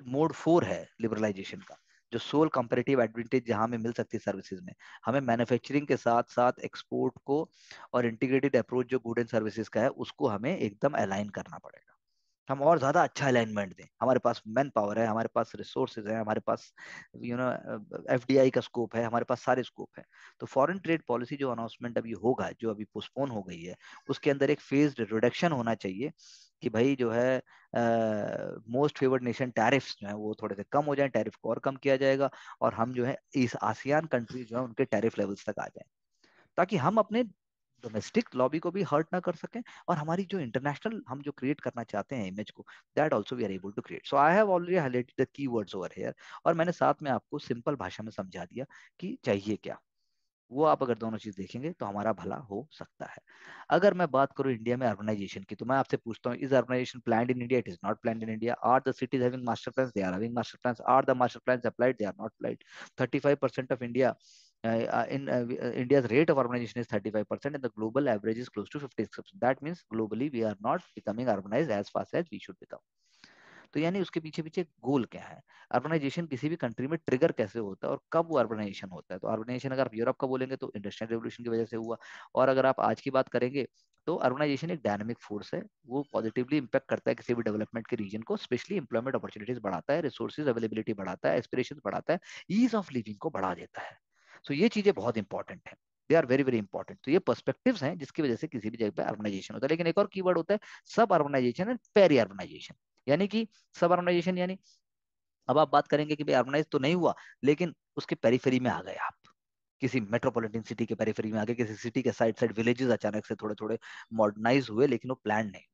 मोड फोर है लिबरलाइजेशन का, जो सोल कंपेरेटिव एडवांटेज जहाँ में मिल सकती है सर्विसेज़ में, हमें मैन्युफैक्चरिंग के साथ साथ एक्सपोर्ट को और इंटीग्रेटेड अप्रोच जो गुड एंड सर्विसेज़ का है, उसको हमें एकदम अलाइन करना पड़ेगा। हम और ज़्यादा अच्छा अलाइनमेंट दें। हमारे पास मैन पावर है, हमारे पास रिसोर्सेज है, हमारे पास यू नो एफडीआई का स्कोप है, हमारे पास सारे स्कोप है। तो फॉरेन ट्रेड पॉलिसी जो अनाउंसमेंट अभी होगा, जो अभी पोस्टपोन हो गई है, उसके अंदर एक फ़ेज़ रिडक्शन होना चाहिए कि भाई जो है मोस्ट फेवर्ड नेशन टैरिफ जो है, वो थोड़े से कम हो जाए टैरिफ को और कम किया जाएगा और हम जो है इस आसियान कंट्रीज़ जो है, उनके टैरिफ लेवल्स तक आ जाए। ताकि हम अपने डोमेस्टिक लॉबी को भी हर्ट ना कर सकें और हमारी जो इंटरनेशनल हम जो क्रिएट करना चाहते हैं इमेज को that also we are able to create so I have already highlighted the key words over here और मैंने साथ में आपको सिंपल भाषा में समझा दिया कि चाहिए क्या। वो आप अगर दोनों चीज़ देखेंगे तो हमारा भला हो सकता है। अगर मैं बात करूँ इंडिया में अर्बनाइजेशन की तो मैं आपसे पूछता हूँ is urbanization plan in India it is not plan in India are the cities having master plan they are having master plan are the master plan applied they are not applied 35% of india uh, in uh, india's rate of urbanization is 35% and the global average is close to 56 that means globally we are not becoming urbanized as fast as we should become. तो यानी उसके पीछे पीछे गोल क्या है? Urbanisation किसी भी country में ट्रिगर कैसे होता है और कब वो अर्बनाइजेशन होता है? तो अर्बनाइजेशन अगर आप यूरोप का बोलेंगे तो इंडस्ट्रियल रेवोल्यूशन की वजह से हुआ। और अगर आप आज की बात करेंगे तो अर्बनाइजेशन एक डायनामिक फोर्स है। वो पॉजिटिवली इंपैक्ट करता है किसी भी डेवलपमेंट के रीजन को स्पेशली इंप्लॉयमेंट अपॉर्चुनिटीज़ बढ़ाता है रिसोर्सेज अवेलेबिलिटी बढ़ाता है एस्पिरेशन बढ़ाता है ईज ऑफ़ लिविंग को बढ़ा देता है। सो ये चीज़ें बहुत इंपॉर्टेंट है। They are very very important तो ये पर्सपेक्टिव्स हैं जिसकी वजह से किसी भी जगह पे अर्बनाइजेशन होता है। लेकिन एक और कीवर्ड होता है सब अर्बनाइजेशन एंड पेरी अर्बनाइजेशन यानी कि सब अर्बनाइजेशन यानी, अब आप बात करेंगे कि भाई अर्बनाइज तो नहीं हुआ, लेकिन उसके पेरीफेरी में आ गए आप। किसी मेट्रोपॉलिटन सिटी के पेरीफेरी में आ गए, किसी सिटी के साइड साइड विलेजेस अचानक से थोड़े थोड़े मॉडर्नाइज हुए, लेकिन वो प्लान नहीं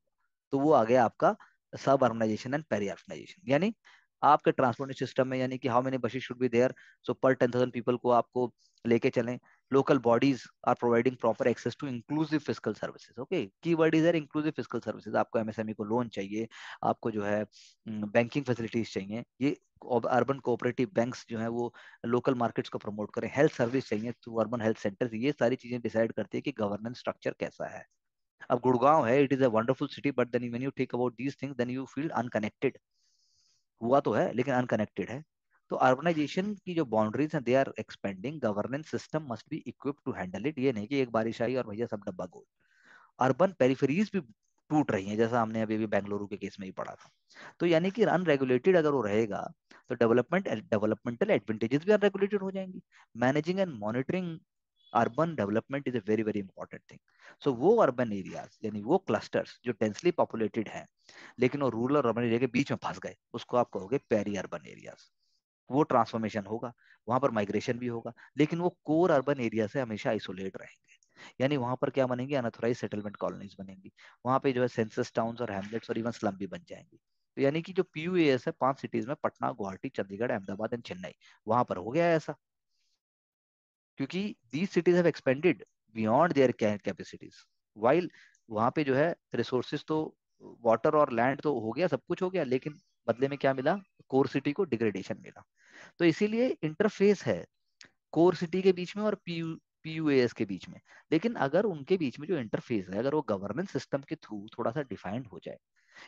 तो वो आ गया आपका सब अर्बनाइजेशन एंड पेरी अर्बनाइजेशन यानी आपके ट्रांसपोर्ट सिस्टम में, यानी कि how many buses should be there so per ten thousand people को आपको लेके चलें। Local bodies are providing proper access to inclusive fiscal services, okay? Keyword is inclusive fiscal services. आपको एमएसएमई को लोन चाहिए, आपको जो है बैंकिंग फैसिलिटीज़ चाहिए, ये अर्बन कोऑपरेटिव बैंक्स जो है वो लोकल मार्केट्स को प्रमोट करें। हेल्थ सर्विस चाहिए थ्रू अर्बन हेल्थ सेंटर्स ये सारी चीज़ें डिसाइड करती है कि गवर्नेंस स्ट्रक्चर कैसा है। अब गुड़गांव है it is a wonderful city but then when you take about these things then you feel unconnected हुआ तो है, लेकिन अनकनेक्टेड है। तो अर्बनाइजेशन की जो बाउंड्रीज हैं they are expending governance system must be equip to handle it ये नहीं कि एक बारिश आई और भैया सब डब्बा गोल अर्बन पेरिफेरीज भी टूट रही हैं, जैसा हमने अभी अभी बेंगलुरु के केस में ही पढ़ा था। तो यानी कि अनरेगुलेटेड अगर वो रहेगा तो डेवलपमेंट डेवलपमेंटल एडवांटेजेस भी अनरेगुलेटेड हो जाएँगी। Managing and monitoring urban development is a very very important thing so वो अर्बन एरियाज़ यानी वो क्लस्टर्स जो डेंसली पॉपुलेटेड हैं लेकिन वो रूरल और अर्बन एरिया के बीच में फंस गए। उसको आप कहोगे पेरी अर्बन एरियाज़ वो ट्रांसफॉर्मेशन होगा, वहाँ पर माइग्रेशन भी होगा, लेकिन वो कोर अर्बन एरिया से हमेशा आइसोलेट रहेंगे। यानी वहाँ पर क्या बनेंगे? अनऑथोराइज सेटलमेंट कॉलोनीज बनेंगी। वहाँ पे जो है सेंसस टाउन्स और हैमलेट्स और इवन स्लम भी बन जाएँगी। तो यानी कि जो पीयू है, पाँच सिटीज़ में, पटना, गुवाहाटी, चंडीगढ़, अहमदाबाद एंड चेन्नई। वहाँ पर हो गया ऐसा। क्योंकि these cities have expanded beyond their capacities while वहाँ पे जो है रिसोर्सेज तो वाटर और लैंड तो हो गया, सब कुछ हो गया, लेकिन बदले में क्या मिला? कोर सिटी को डिग्रेडेशन मिला। तो इसीलिए इंटरफेस है कोर सिटी के बीच में और पीयू पीयूएस के बीच में। लेकिन अगर उनके बीच में जो इंटरफेस है, अगर वो गवर्नेंस सिस्टम के थ्रू थोड़ा सा डिफाइंड हो जाए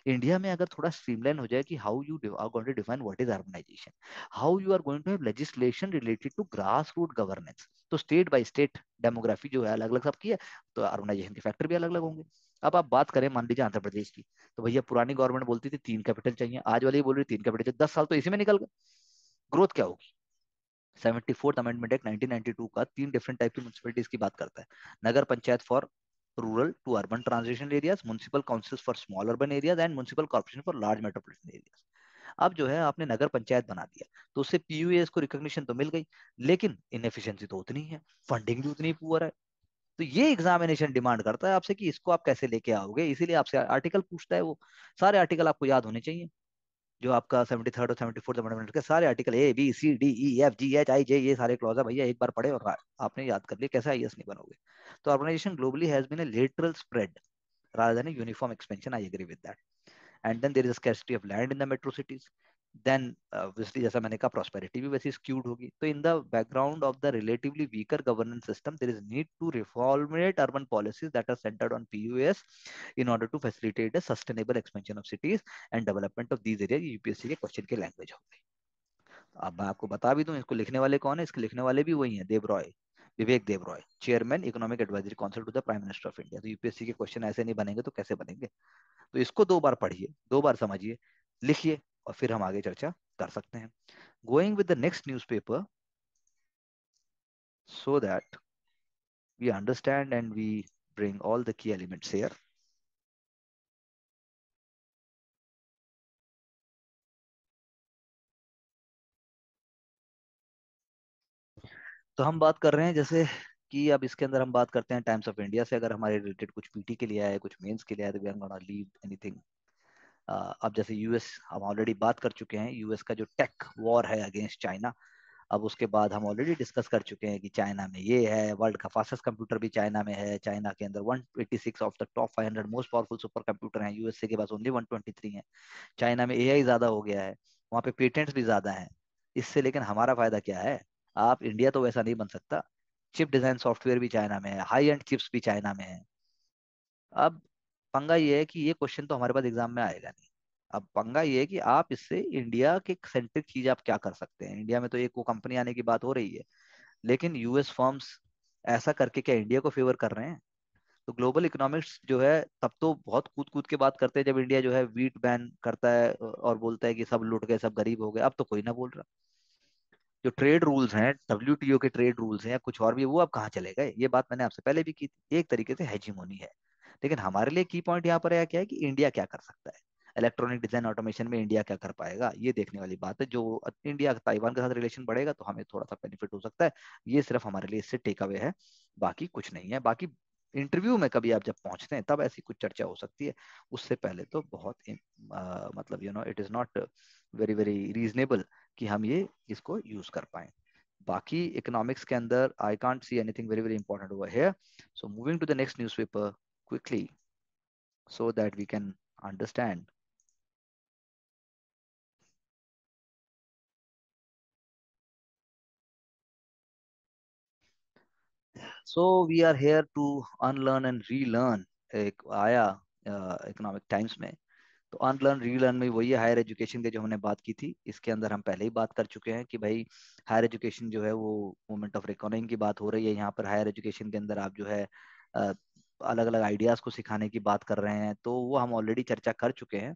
इंडिया में अगर थोड़ा स्ट्रीमलाइन हो जाए कि how you are going to define what is urbanization how you are going to have legislation related to grass root governance तो स्टेट बाय स्टेट डेमोग्राफी जो है अलग अलग सबकी है तो अर्बनाइजेशन के फैक्टर भी अलग अलग होंगे। अब आप बात करें मान लीजिए आंध्र प्रदेश की तो भैया पुरानी गवर्नमेंट बोलती थी तीन कैपिटल चाहिए, आज वाली बोल रही तीन कैपिटल चाहिए। दस साल तो इसी में निकल गए। ग्रोथ क्या होगी? सेवेंटी फोर्थ अमेंडमेंट एक्ट 1992 का तीन डिफरेंट टाइप की म्यूनसिपलिटीज की बात करता है। Nagar Panchayat for rural to urban transition areas municipal council for small urban areas and municipal corporation for large metropolitan areas अब जो है आपने नगर पंचायत बना दिया तो उससे पीयूएस को रिकॉग्निशन तो मिल गई, लेकिन इनएफिशिएंसी तो उतनी है फंडिंग भी उतनी पुअर है। तो ये एग्जामिनेशन डिमांड करता है आपसे कि इसको आप कैसे लेके आओगे? इसीलिए आपसे आर्टिकल पूछता है वो। सारे आर्टिकल आपको याद होने चाहिए। जो आपका सेवेंटी थर्ड और सेवेंटी फोर्थ अमेंडमेंट के सारे article A B C D E F G H I J ये सारे क्लॉज है भैया, एक बार पढ़े और आपने याद कर लिया कैसे आई नहीं बनोगे। तो organization globally has been a lateral spread a uniform expansion, i agree with that. And then there is scarcity of land in the metro cities then obviously जैसा मैंने कहा प्रॉस्पेरिटी भी वैसी स्क्यूड होगी। तो in the background of the relatively weaker governance system there is need to reformate urban policies that are centred on PUS in order to facilitate the sustainable expansion of cities and development of these area UPSC के question के language हो गई अब मैं आपको बता भी दूँ, इसको लिखने वाले कौन है? इसके लिखने वाले भी वही हैं Dev Roy Vivek Dev Roy chairman economic advisory council to the prime minister of India तो यूपीएससी के क्वेश्चन ऐसे नहीं बनेंगे तो कैसे बनेंगे? तो इसको दो बार पढ़िए, दो बार समझिए, लिखिए। और फिर हम आगे चर्चा कर सकते हैं। Going with the next news paper so that we understand and we bring all the key elements तो हम बात कर रहे हैं जैसे कि अब इसके अंदर हम बात करते हैं टाइम्स ऑफ़ इंडिया से। अगर हमारे रिलेटेड कुछ पीटी के लिए आए कुछ मेंस के लिए आए तो we are gonna leave anything अब जैसे यूएस हम ऑलरेडी बात कर चुके हैं यूएस का जो टेक वॉर है अगेंस्ट चाइना अब उसके बाद हम ऑलरेडी डिस्कस कर चुके हैं कि चाइना में ये है वर्ल्ड का फास्टेस्ट कंप्यूटर भी चाइना में है चाइना के अंदर 186 of the top 500 most powerful super computer हैं यूएसए के पास ओनली 123 है। चाइना में एआई ज़्यादा हो गया है, वहाँ पे पेटेंट्स भी ज़्यादा हैं। इससे लेकिन हमारा फ़ायदा क्या है? आप इंडिया तो वैसा नहीं बन सकता। चिप डिज़ाइन सॉफ्टवेयर भी चाइना में है हाई एंड चिप्स भी चाइना में है। अब पंगा ये है कि ये क्वेश्चन तो हमारे पास एग्ज़ाम में आएगा नहीं। अब पंगा ये है कि आप इससे इंडिया के सेंट्रिक चीज़ आप क्या कर सकते हैं? इंडिया में तो एक वो कंपनी आने की बात हो रही है। लेकिन यूएस फर्म्स ऐसा करके क्या इंडिया को फेवर कर रहे हैं? तो ग्लोबल इकोनॉमिक्स जो है, तब तो बहुत कूद कूद के बात करते हैं जब इंडिया जो है वीट बैन करता है और बोलता है कि सब लुट गए, सब गरीब हो गए। अब तो कोई ना बोल रहा। जो ट्रेड रूल्स हैं डब्ल्यू के ट्रेड रूल्स हैं या कुछ और भी वो अब कहाँ चले गए? ये बात मैंने आपसे पहले भी की थी। एक तरीके से हेजीमोनी है। लेकिन हमारे लिए की पॉइंट यहाँ पर क्या है कि इंडिया क्या कर सकता है? इलेक्ट्रॉनिक डिज़ाइन ऑटोमेशन में इंडिया क्या कर पाएगा? ये देखने वाली बात है। जो इंडिया ताइवान के साथ रिलेशन बढ़ेगा तो हमें थोड़ा सा बेनिफिट हो सकता है। ये सिर्फ़ हमारे लिए इससे टेक अवे है। बाकी कुछ नहीं है। बाकी इंटरव्यू में कभी आप जब पहुँचते हैं तब ऐसी कुछ चर्चा हो सकती है। उससे पहले तो बहुत आ, मतलब you know it is not very very reasonable कि हम ये इसको यूज़ कर पाए। बाकी इकोनॉमिक्स के अंदर I can't see anything very very important over here so moving to the next newspaper quickly so that we can understand. So we are here to unlearn and relearn एक आया economic times में। तो unlearn relearn में वही higher education के जो हमने बात की थी। इसके अंदर हम पहले ही बात कर चुके हैं कि भाई हायर एजुकेशन जो है वो मूवमेंट ऑफ़ रिकॉर्डिंग की बात हो रही है। यहाँ पर हायर एजुकेशन के अंदर आप जो है अलग अलग आइडियाज़ को सिखाने की बात कर रहे हैं तो वो हम ऑलरेडी चर्चा कर चुके हैं।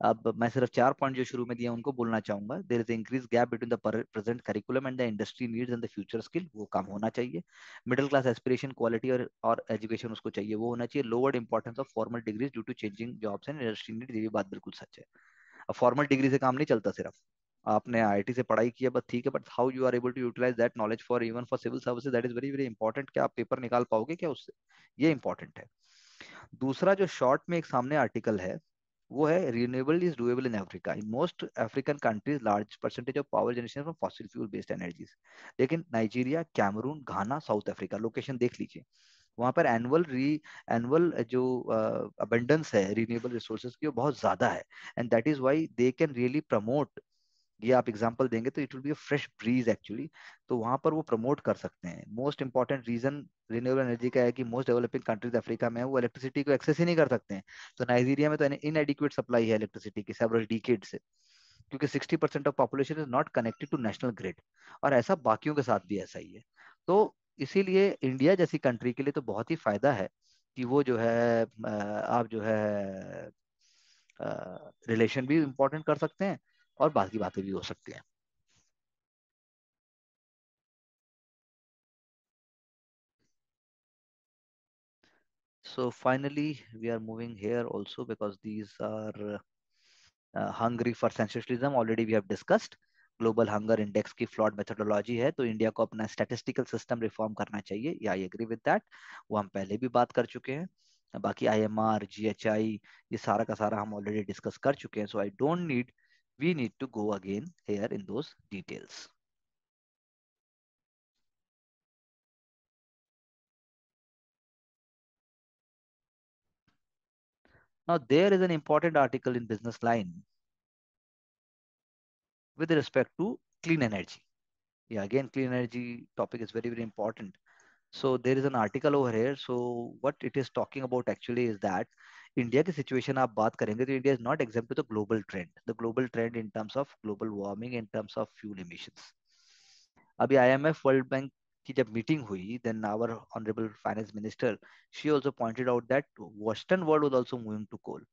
अब मैं सिर्फ़ चार पॉइंट जो शुरू में दिया उनको बोलना चाहूँगा। There is increase gap between the present curriculum and the industry needs and the future skill वो कम होना चाहिए। मिडिल क्लास एस्पिरेशन क्वालिटी और और एजुकेशन उसको चाहिए, वो होना चाहिए। Lowered importance of formal degrees due to changing jobs and industry needs ये बात बिल्कुल सच है। फॉर्मल डिग्री से काम नहीं चलता सिर्फ़। आपने आई से पढ़ाई की है बस ठीक है but how you are able to utilize that knowledge for even for civil services that is very very important क्या आप पेपर निकाल पाओगे क्या उससे? ये इंपॉर्टेंट है। दूसरा जो शॉर्ट में एक सामने आर्टिकल है वो है renewable is doable in Africa in most African countries large percentage of power generation from fossil fuel based energies लेकिन Nigeria Cameroon Ghana South Africa location देख लीजिए। वहाँ पर एनुअल री एनुअल जो अबेंडेंस uh, है रिन्यूएबल रिसोर्सेज की वो बहुत ज़्यादा है। And that is why they can really promote ये आप एग्ज़ाम्पल देंगे तो it will be fresh breeze actually तो वहाँ पर वो प्रमोट कर सकते हैं। Most important reason renewable energy का है कि मोस्ट डेवलपिंग कंट्रीज़ अफ्रीका में वो इलेक्ट्रिसिटी को एक्सेस ही नहीं कर सकते हैं। तो नाइजीरिया में तो इनएडिक्वेट सप्लाई है इलेक्ट्रिसिटी की सेवरल डिकेड से। क्योंकि 60 percent of population is not connected to national grid और ऐसा बाकियों के साथ भी ऐसा ही है। तो इसीलिए इंडिया जैसी कंट्री के लिए तो बहुत ही फ़ायदा है कि वो जो है आप जो है रिलेशन भी इंपॉर्टेंट कर सकते हैं। और बाकी बातें भी हो सकती हैं। So finally we are moving here also because these are uh, hungry for sensationalism. Already we have discussed global hunger index की फ्लॉड मेथोडोलॉजी है तो इंडिया को अपना स्टैटिस्टिकल सिस्टम रिफॉर्म करना चाहिए। या आई एग्री विद दैट वो हम पहले भी बात कर चुके हैं। बाकी I M R G H I ये सारा का सारा हम ऑलरेडी डिस्कस कर चुके हैं। So I don't need we need to go again here in those details. Now, there is an important article in Business Line with respect to clean energy. Yeah, again, clean energy topic is very, very important. So there is an article over here. So what it is talking about actually is that India की situation आप बात करेंगे तो India is not exempt to the global trend the global trend in terms of global warming in terms of fuel emissions अभी F world bank की जब meeting हुई then our honourable finance minister she also pointed out that western world was moving to coal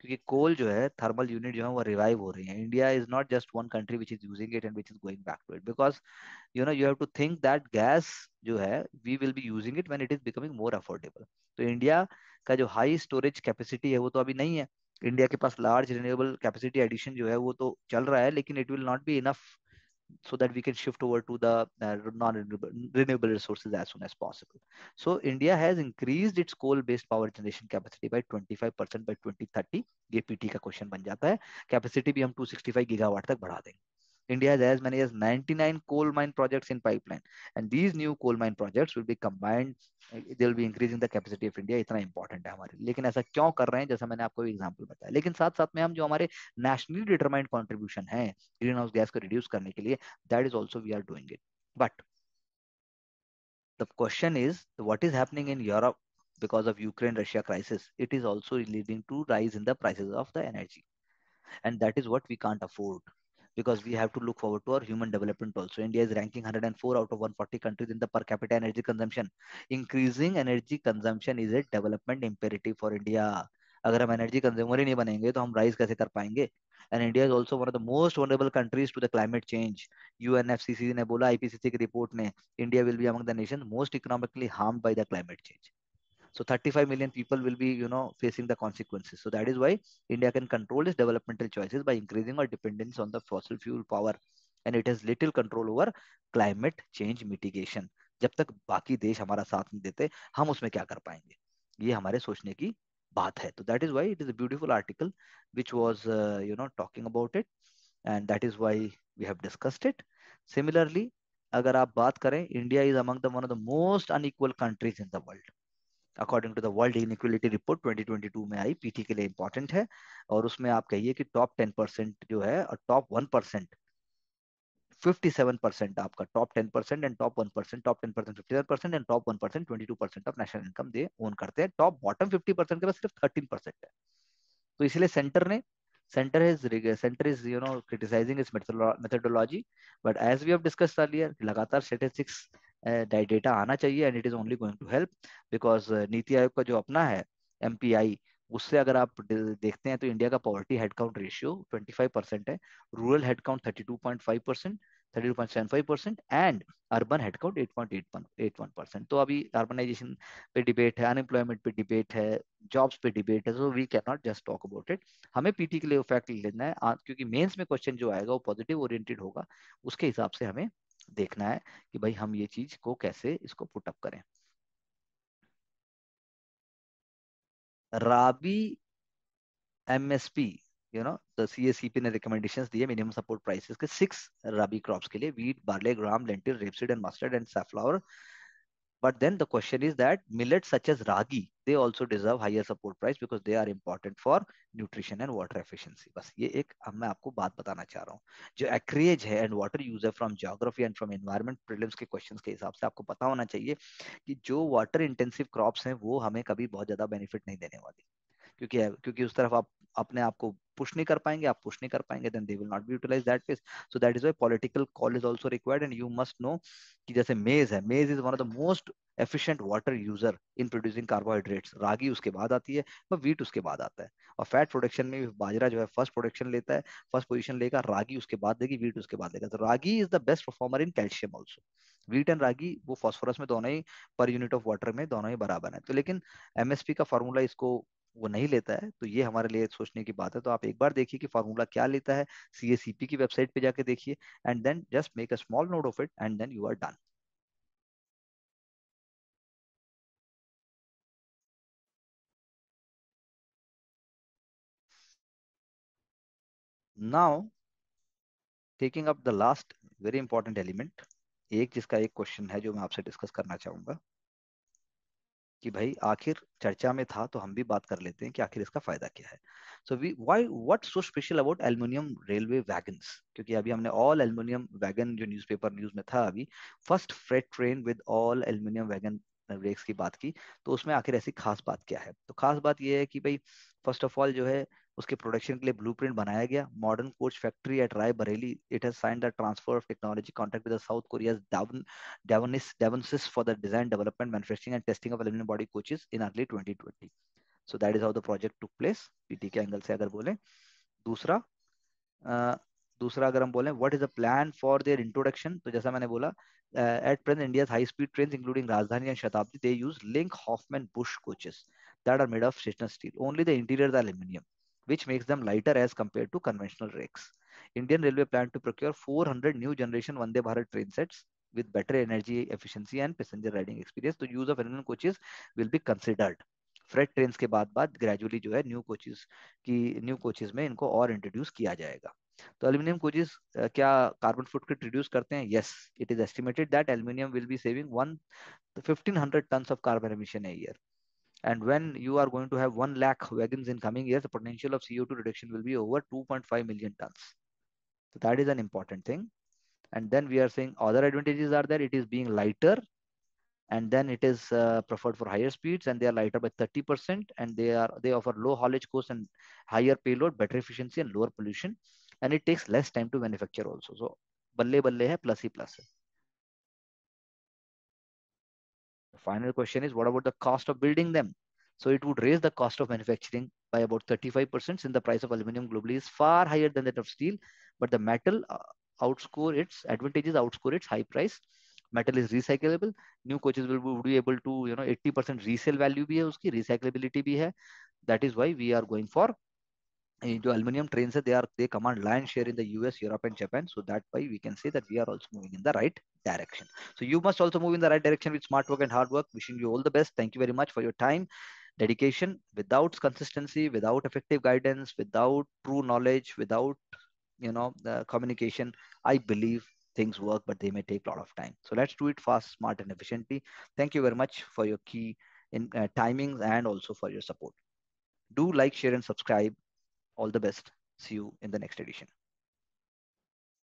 क्योंकि coal जो है thermal unit जो है, वो रिवाइव हो रही है। India is not just one country which is using it and which is going back to it because you know you have to think that gas जो है we will be using it when it is becoming more affordable तो India का जो high storage capacity है, वो तो अभी नहीं है। इंडिया के पास लार्ज रिन्यूएबल कैपेसिटी एडिशन जो है, वो तो चल रहा है, लेकिन it will not be enough so that we can shift over to the uh, non-renewable resources as soon as possible. So India has increased its coal-based power generation capacity by 25% by 2030. ये PT का question बन जाता है capacity भी हम 265 gigawatt तक बढ़ा देंगे India has as many as 99 coal mine projects in pipeline, and these new coal mine projects will be combined. They will be increasing the capacity of India. इतना important है हमारे लेकिन ऐसा क्यों कर रहे हैं जैसा मैंने आपको एग्जांपल बताया लेकिन साथ साथ में हम जो हमारे नेशनली डिटरमाइंड कंट्रीब्यूशन है ग्रीन हाउस गैस को रिड्यूस करने के लिए that is also we are doing it but the question is what is happening in Europe because of Ukraine Russia crisis it is also leading to rise in the prices of the energy and that is what we can't afford because we have to look forward to our human development also. India is ranking 104 out of 140 countries in the per capita energy consumption. Increasing energy consumption is a development imperative for India. अगर हम energy consumer ही नहीं बनेंगे तो हम rise कैसे कर पाएंगे and India is also one of the most vulnerable countries to the climate change UNFCCC ने बोला आईपीसीसी की रिपोर्ट ने India will be among the nation most economically harm by the climate change So 35 million people will be, you know, facing the consequences. So that is why India can control its developmental choices by increasing our dependence on the fossil fuel power. And it has little control over climate change mitigation. जब तक बाकी देश हमारा साथ नहीं देते हम उसमें क्या कर पाएँगे ये हमारे सोचने की बात है तो that is why it is a beautiful article which was you know talking about it and that is why we have discussed it similarly अगर आप बात करें India is among the one of the most unequal countries in the world according to the world inequality report 2022 में आई PT के लिए important है। और उसमें आप कहिए कि टॉप 10 परसेंट जो है, और टॉप 1 परसेंट 57 परसेंट आपका top 10 percent and top 1 percent top 10 percent 57 percent and top 1 percent 22 percent of national income they own करते हैं। टॉप बॉटम 50 परसेंट के पास सिर्फ़ 13 परसेंट है। तो इसलिए सेंटर ने, center has center is, you know, criticizing its methodology, but as we have discussed earlier, लगातार statistics data आना चाहिए and it is only going to help because NITI Aayog का जो अपना है एमपीआई उससे अगर आप देखते हैं तो इंडिया का पॉवर्टी हेडकाउंट रेशियो 25 परसेंट है rural headcount 32.5 percent 32.75 percent and urban headcount 8.81 percent तो अभी अर्बनाइजेशन पे डिबेट है अनएम्प्लॉयमेंट पे डिबेट है जॉब्स पे डिबेट है so we can not just talk about it हमें पीटी के लिए फैक्ट लेना है क्योंकि मेंस में क्वेश्चन जो आएगा वो पॉजिटिव ओरिएंटेड होगा, उसके हिसाब से हमें देखना है कि भाई हम ये चीज़ को कैसे इसको पुटअप करें। Rabi MSP you know the P ने रिकमेंडेशन दिए मिनिमम सपोर्ट प्राइसेस के सिक्स राबी क्रॉप्स के लिए wheat barley gram lentil rapeseed and mustard and safflower But then the question is that millets such as ragi, they also deserve higher support price because they are important for nutrition and water efficiency. बस ये एक अब मैं आपको बात बताना चाह रहा हूँ जो acreage है and water use है from geography and from environment prelims के questions के हिसाब से आपको पता होना चाहिए कि जो water intensive crops हैं वो हमें कभी बहुत ज़्यादा benefit नहीं देने वाली क्योंकि क्योंकि उस तरफ़ आप अपने आप को पुश नहीं कर पाएँगे, आप पुश नहीं कर पाएँगे then they will not be utilize that phase so that is why political call is also required and you must know कि जैसे मेज है maize is one of the most efficient water user in producing carbohydrates ragi उसके बाद आती है और wheat उसके बाद आता है। और फैट प्रोडक्शन में बाजरा जो है फ़र्स्ट प्रोडक्शन लेता है फ़र्स्ट पोजिशन लेगा, रागी उसके बाद देगी वीट उसके बाद लेगा तो ragi is the best performer in calcium also wheat and ragi, वो फॉस्फोरस में दोनों ही पर यूनिट ऑफ़ वाटर में दोनों ही बराबर है। तो लेकिन एमएसपी का फॉर्मूला इसको वो नहीं लेता है तो ये हमारे लिए सोचने की बात है। तो आप एक बार देखिए कि फॉर्मूला क्या लेता है सी की वेबसाइट पे जाके देखिए and then just make a small note of it and then you are done now taking up the last very important element एक जिसका एक क्वेश्चन है जो मैं आपसे डिस्कस करना चाहूँगा। कि भाई आखिर चर्चा में था तो हम भी बात कर लेते हैं कि आखिर इसका फ़ायदा क्या है। So we why what so special about aluminium railway wagon क्योंकि अभी हमने ऑल एल्युमिनियम वैगन जो न्यूज़पेपर न्यूज़ में था अभी first freight train with all aluminium wagon brakes की बात की तो उसमें आखिर ऐसी खास बात क्या है? तो खास बात यह है कि भाई फ़र्स्ट ऑफ़ ऑल जो है उसके प्रोडक्शन के लिए ब्लूप्रिंट बनाया गया। Modern coach factory at Rae Bareli it has signed the transfer of technology contract with South Korea's for the design development manufacturing and testing of aluminium body coaches in early 2020 so that is how the project took place PT के angle से अगर बोले। दूसरा uh, दूसरा अगर हम बोले what is the plan for their introduction तो जैसा मैंने बोला at present India high speed train including Rajdhani and Shatabdi they use Linke Hofmann Busch coaches that are made of stainless steel only the interior the aluminium which makes them lighter as compared to conventional rakes. Indian Railway plan to procure 400 new generation Vande Bharat train sets with better energy efficiency and passenger riding experience. So use of aluminum coaches will be considered. Freight train के बाद बाद gradually जो है new coaches की new coaches में इनको और introduce किया जाएगा तो एल्यूमिनियम कोचेस क्या कार्बन फुटप्रिंट रिड्यूस करते हैं yes it is estimated that aluminium will be saving one 1500 tons of carbon emission a year And when you are going to have 1 lakh wagons in coming years, the potential of CO2 reduction will be over 2.5 million tons. So that is an important thing. And then we are saying other advantages are there. It is being lighter and then it is uh, preferred for higher speeds and they are lighter by 30% and they are they offer low haulage cost and higher payload, better efficiency and lower pollution. And it takes less time to manufacture also. So balle balle hai plus hi plus hai. final question is what about the cost of building them? So it would raise the cost of manufacturing by about 35% since the price of aluminum globally is far higher than that of steel. But the metal uh, outscore its advantages, outscore its high price. Metal is recyclable. New coaches will, will be able to, you know, 80% resale value भी है उसकी, recyclability भी है. That is why we are going for जो aluminium trains they are they command lion share in the US, Europe, and Japan. So that why we can say that we are also moving in the right direction. So you must also move in the right direction with smart work and hard work. Wishing you all the best. Thank you very much for your time, dedication. Without consistency, without effective guidance, without true knowledge, without you know the communication, I believe things work, but they may take a lot of time. So let's do it fast, smart, and efficiently. Thank you very much for your key in uh, timings and also for your support. Do like, share, and subscribe all the best. See you in the next edition.